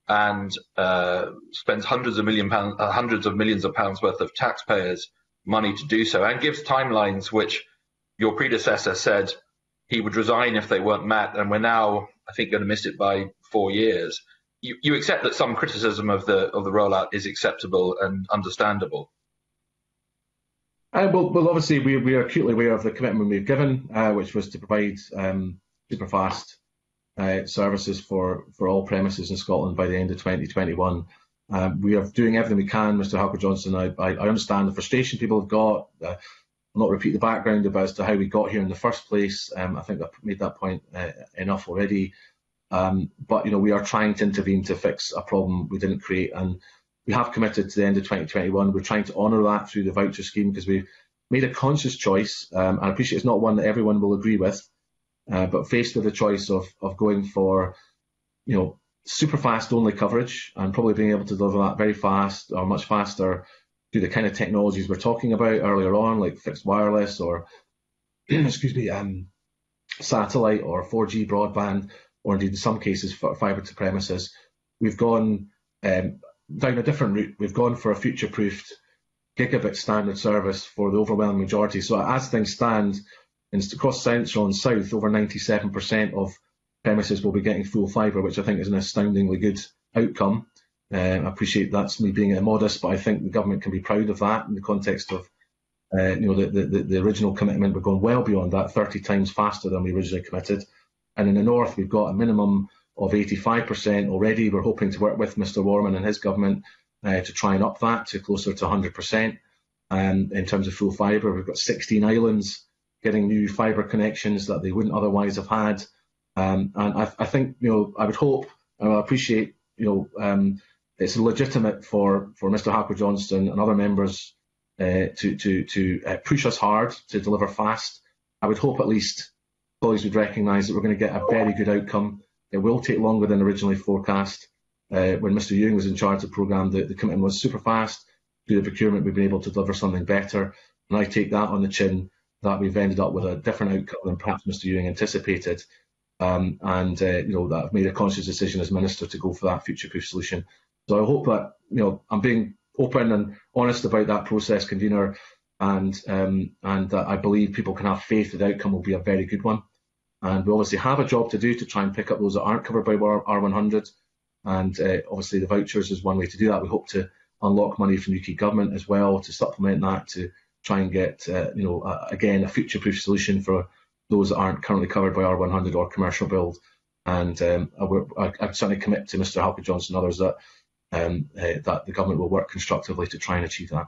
and uh, spends hundreds of million pounds, uh, hundreds of millions of pounds worth of taxpayers' money to do so, and gives timelines which your predecessor said he would resign if they weren't met, and we're now, I think, going to miss it by four years. You, you accept that some criticism of the of the rollout is acceptable and understandable. Uh, well, well, obviously we, we are acutely aware of the commitment we've given, uh, which was to provide um, super fast uh, services for, for all premises in Scotland by the end of 2021. Um, we are doing everything we can, Mr. Halcro Johnston. I, I, I, understand the frustration people have got. Uh, I'll not repeat the background about as to how we got here in the first place. Um, I think I've made that point uh, enough already. Um, but you know, we are trying to intervene to fix a problem we didn't create, and we have committed to the end of 2021. We're trying to honour that through the voucher scheme because we've made a conscious choice. Um, and I appreciate it's not one that everyone will agree with, uh, but faced with the choice of of going for, you know, super fast only coverage and probably being able to deliver that very fast or much faster do the kind of technologies we're talking about earlier on, like fixed wireless or, excuse me, um, satellite or 4G broadband, or indeed in some cases for fibre to premises. We've gone um, down a different route. We've gone for a future-proofed gigabit standard service for the overwhelming majority. So as things stand, across central and south, over 97% of premises will be getting full fibre, which I think is an astoundingly good outcome. Uh, I appreciate that's me being modest, but I think the government can be proud of that in the context of uh, you know the, the, the original commitment. We're going well beyond that, 30 times faster than we originally committed. And in the north, we've got a minimum of 85% already. We're hoping to work with Mr. Warman and his government uh, to try and up that to closer to 100%. Um, in terms of full fibre, we've got 16 islands getting new fibre connections that they wouldn't otherwise have had. Um, and I, I, think, you know, I would hope, and I appreciate, you know, um, it's legitimate for, for Mr. Halcro Johnston and other members uh, to to to uh, push us hard to deliver fast. I would hope at least colleagues would recognise that we're going to get a very good outcome. It will take longer than originally forecast. Uh, when Mr. Ewing was in charge of the programme, the, the commitment was super fast. Through the procurement, we've been able to deliver something better. And I take that on the chin that we've ended up with a different outcome than perhaps Mr. Ewing anticipated. Um, and uh, you know that I've made a conscious decision as minister to go for that future-proof solution. So I hope that you know I'm being open and honest about that process, convener, and um, and that I believe people can have faith that the outcome will be a very good one. And we obviously have a job to do to try and pick up those that aren't covered by R100. And uh, obviously the vouchers is one way to do that. We hope to unlock money from the UK government as well to supplement that to try and get, uh, you know, uh, again, a future-proof solution for those that aren't currently covered by R100 or commercial build. And um, I, I, certainly commit to Mr. Halcro Johnston and others that um, uh, that the government will work constructively to try and achieve that.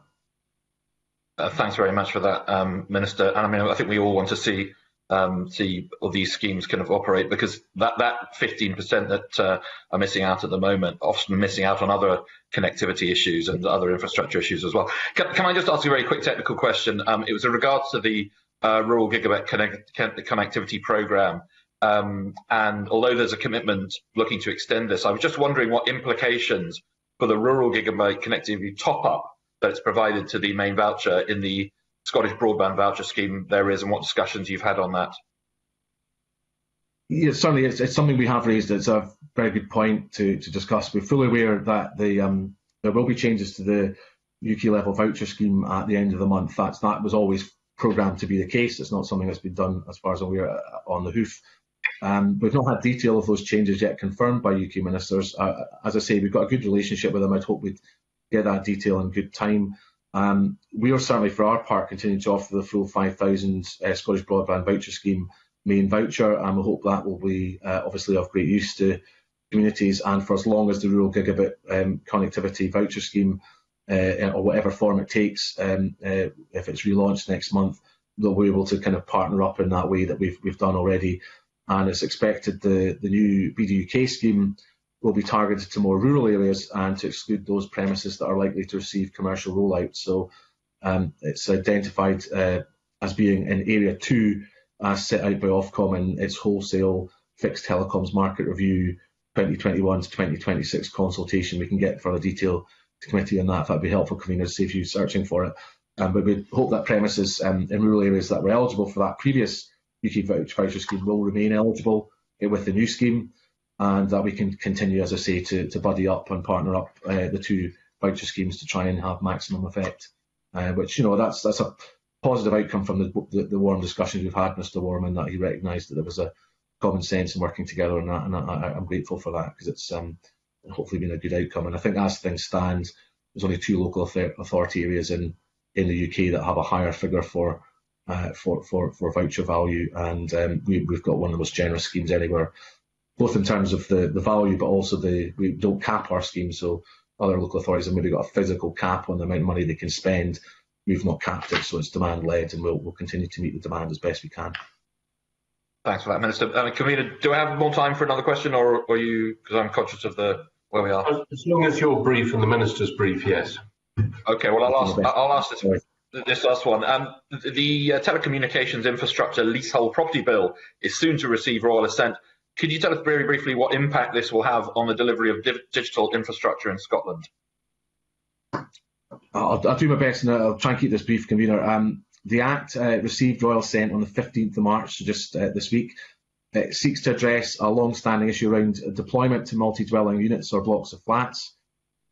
Uh, thanks very much for that, um, Minister. And I mean, I think we all want to see um, see these schemes kind of operate because that that 15% that uh, are missing out at the moment often missing out on other connectivity issues and other infrastructure issues as well. Can, can I just ask you a very quick technical question? Um, it was in regards to the uh, rural gigabit connect, connectivity program. Um, and although there's a commitment looking to extend this, I was just wondering what implications for the rural gigabit connectivity top up that's provided to the main voucher in the Scottish broadband voucher scheme there is and what discussions you've had on that. Yeah, certainly it's, it's something we have raised. It's a very good point to, to discuss. We're fully aware that the um, there will be changes to the UK level voucher scheme at the end of the month. That's that was always programmed to be the case. It's not something that's been done, as far as I'm aware, on the hoof. Um, we've not had detail of those changes yet confirmed by UK ministers. Uh, as I say, we've got a good relationship with them. I'd hope we'd get that detail in good time. Um, we are certainly, for our part, continuing to offer the full 5,000 uh, Scottish Broadband Voucher Scheme main voucher, and we hope that will be uh, obviously of great use to communities and for as long as the rural gigabit um, connectivity voucher scheme uh, or whatever form it takes, um, uh, if it's relaunched next month, they'll be able to kind of partner up in that way that we've we've done already. And it's expected the the new BDUK scheme will be targeted to more rural areas and to exclude those premises that are likely to receive commercial rollout. So um, it's identified uh, as being in Area 2 as set out by Ofcom in its wholesale fixed telecoms market review 2021 to 2026 consultation. We can get further detail to committee on that if that'd be helpful, convener, to save you are searching for it. Um, but we hope that premises um, in rural areas that were eligible for that previous UK voucher scheme will remain eligible with the new scheme and that we can continue, as I say, to, to buddy up and partner up uh, the two voucher schemes to try and have maximum effect. Uh, which you know that's that's a positive outcome from the, the, the warm discussions we've had, Mr. Warman, that he recognised that there was a common sense in working together on that, and I, am grateful for that because it's um, hopefully been a good outcome. And I think as things stand, there's only two local authority areas in in the UK that have a higher figure for uh, for, for for voucher value, and um, we, have got one of the most generous schemes anywhere both in terms of the, the value, but also the we don't cap our scheme. So other local authorities have maybe got a physical cap on the amount of money they can spend. We've not capped it, so it's demand led, and we'll, we'll continue to meet the demand as best we can. Thanks for that, Minister. Uh, Convener, do I have more time for another question, or are you? Because I'm conscious of the where we are. As long as you're brief and the minister's brief, yes. Okay. Well, I'll ask. I'll ask this. This last one. Um, the uh, telecommunications infrastructure leasehold property bill is soon to receive royal assent. Could you tell us very briefly what impact this will have on the delivery of digital infrastructure in Scotland? I'll, I'll, do my best and I'll try and keep this brief, convener. Um, the Act uh, received royal assent on the 15th of March, so just uh, this week. It seeks to address a long-standing issue around deployment to multi-dwelling units or blocks of flats.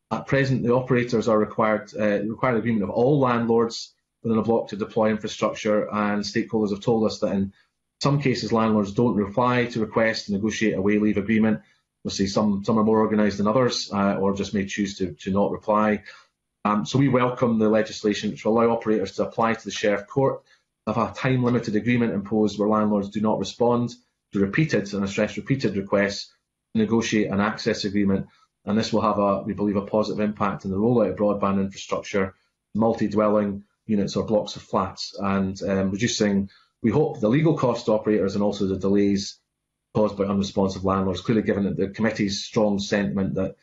At present, the operators are required uh, required agreement of all landlords within a block to deploy infrastructure, and stakeholders have told us that in some cases, landlords don't reply to requests to negotiate a way leave agreement. We'll see some, some are more organised than others, uh, or just may choose to, to not reply. Um, so we welcome the legislation which will allow operators to apply to the Sheriff Court of a time-limited agreement imposed where landlords do not respond to repeated, and I stress repeated requests to negotiate an access agreement. And this will have a, we believe, a positive impact on the rollout of broadband infrastructure, multi-dwelling units or blocks of flats, and um, reducing we hope the legal cost to operators and also the delays caused by unresponsive landlords, clearly given the committee's strong sentiment that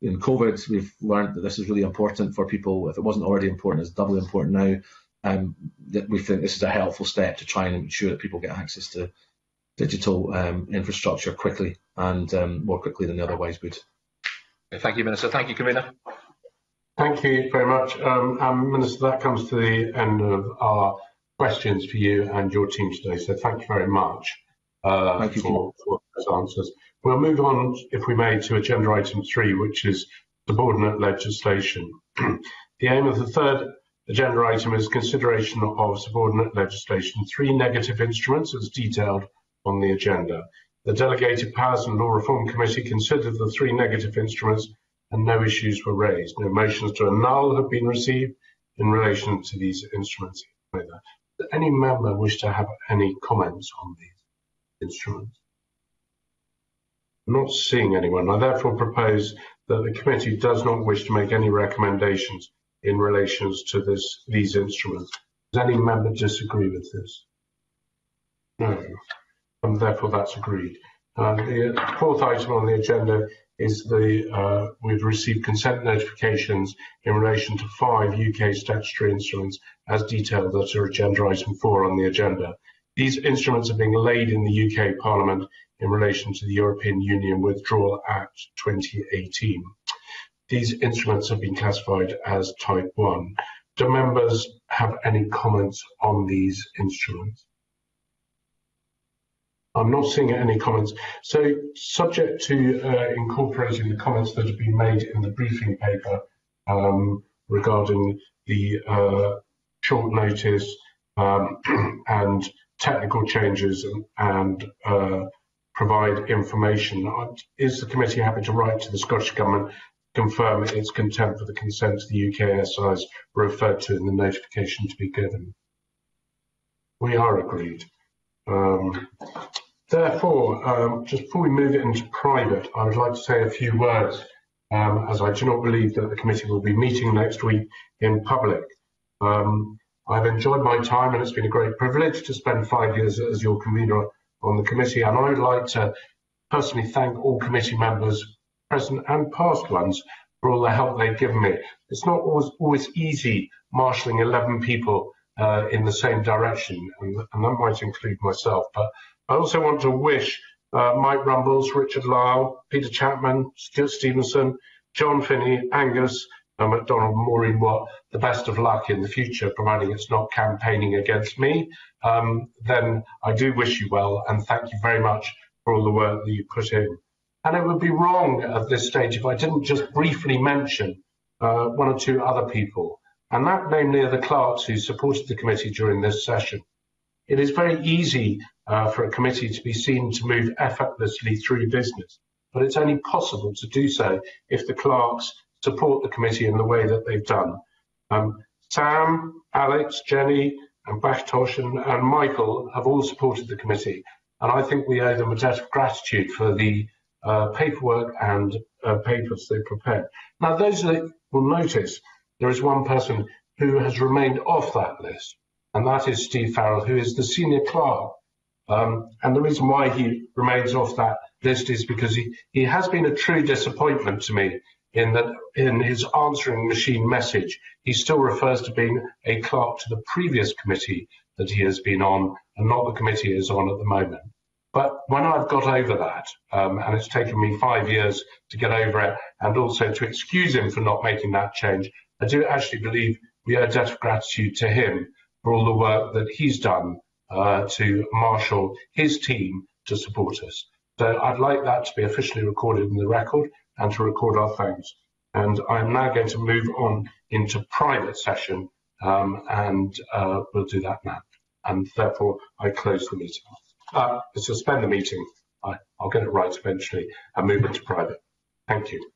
in COVID, we've learned that this is really important for people. If it wasn't already important, it's doubly important now. Um, that we think this is a helpful step to try and ensure that people get access to digital um, infrastructure quickly and um, more quickly than they otherwise would. Thank you, Minister. Thank you, Convener. Thank you very much. Um, um, Minister, that comes to the end of our questions for you and your team today. So thank you very much uh, thank you for, for those answers. We'll move on, if we may, to agenda item three, which is subordinate legislation. the aim of the third agenda item is consideration of subordinate legislation, three negative instruments as detailed on the agenda. The Delegated Powers and Law Reform Committee considered the three negative instruments and no issues were raised. No motions to annul have been received in relation to these instruments either any member wish to have any comments on these instruments? Not seeing anyone. I therefore propose that the committee does not wish to make any recommendations in relation to this, these instruments. Does any member disagree with this? No. And therefore that's agreed. Uh, the fourth item on the agenda is the uh, we've received consent notifications in relation to five UK statutory instruments as detailed that are agenda item four on the agenda. These instruments are being laid in the UK Parliament in relation to the European Union Withdrawal Act 2018. These instruments have been classified as type 1. Do members have any comments on these instruments? I'm not seeing any comments. So subject to uh, incorporating the comments that have been made in the briefing paper um, regarding the uh, short notice um, and technical changes and, and uh, provide information. Is the committee happy to write to the Scottish Government confirm its contempt for the consent to the UKSIs referred to in the notification to be given? We are agreed. Um, therefore, um, just before we move it into private, I would like to say a few words, um, as I do not believe that the committee will be meeting next week in public. Um, I've enjoyed my time and it's been a great privilege to spend five years as your convener on the committee and I would like to personally thank all committee members, present and past ones, for all the help they've given me. It's not always, always easy marshalling 11 people uh, in the same direction and, and, that might include myself. But I also want to wish uh, Mike Rumbles, Richard Lyle, Peter Chapman, Stewart Stevenson, John Finnie, Angus, and MacDonald Maureen Watt the best of luck in the future, providing it's not campaigning against me, um, then I do wish you well and thank you very much for all the work that you put in. And it would be wrong at this stage if I didn't just briefly mention uh, one or two other people, and that namely are the clerks who supported the committee during this session. It is very easy uh, for a committee to be seen to move effortlessly through business, but it's only possible to do so if the clerks support the committee in the way that they've done. Um, Sam, Alex, Jenny, and Bashtosh and, and, Michael have all supported the committee, and I think we owe them a debt of gratitude for the uh, paperwork and uh, papers they prepared. Now, those that will notice there is one person who has remained off that list, and that is Steve Farrell, who is the senior clerk. Um, and the reason why he remains off that list is because he, he has been a true disappointment to me in that in his answering machine message, he still refers to being a clerk to the previous committee that he has been on and not the committee he is on at the moment. But when I've got over that, um, and it's taken me five years to get over it, and also to excuse him for not making that change, I do actually believe we owe a debt of gratitude to him for all the work that he's done uh, to marshal his team to support us. So I'd like that to be officially recorded in the record and to record our thanks. And I'm now going to move on into private session um, and uh, we'll do that now. And therefore I close the meeting. Uh, suspend the meeting. I, I'll get it right eventually and move into private. Thank you.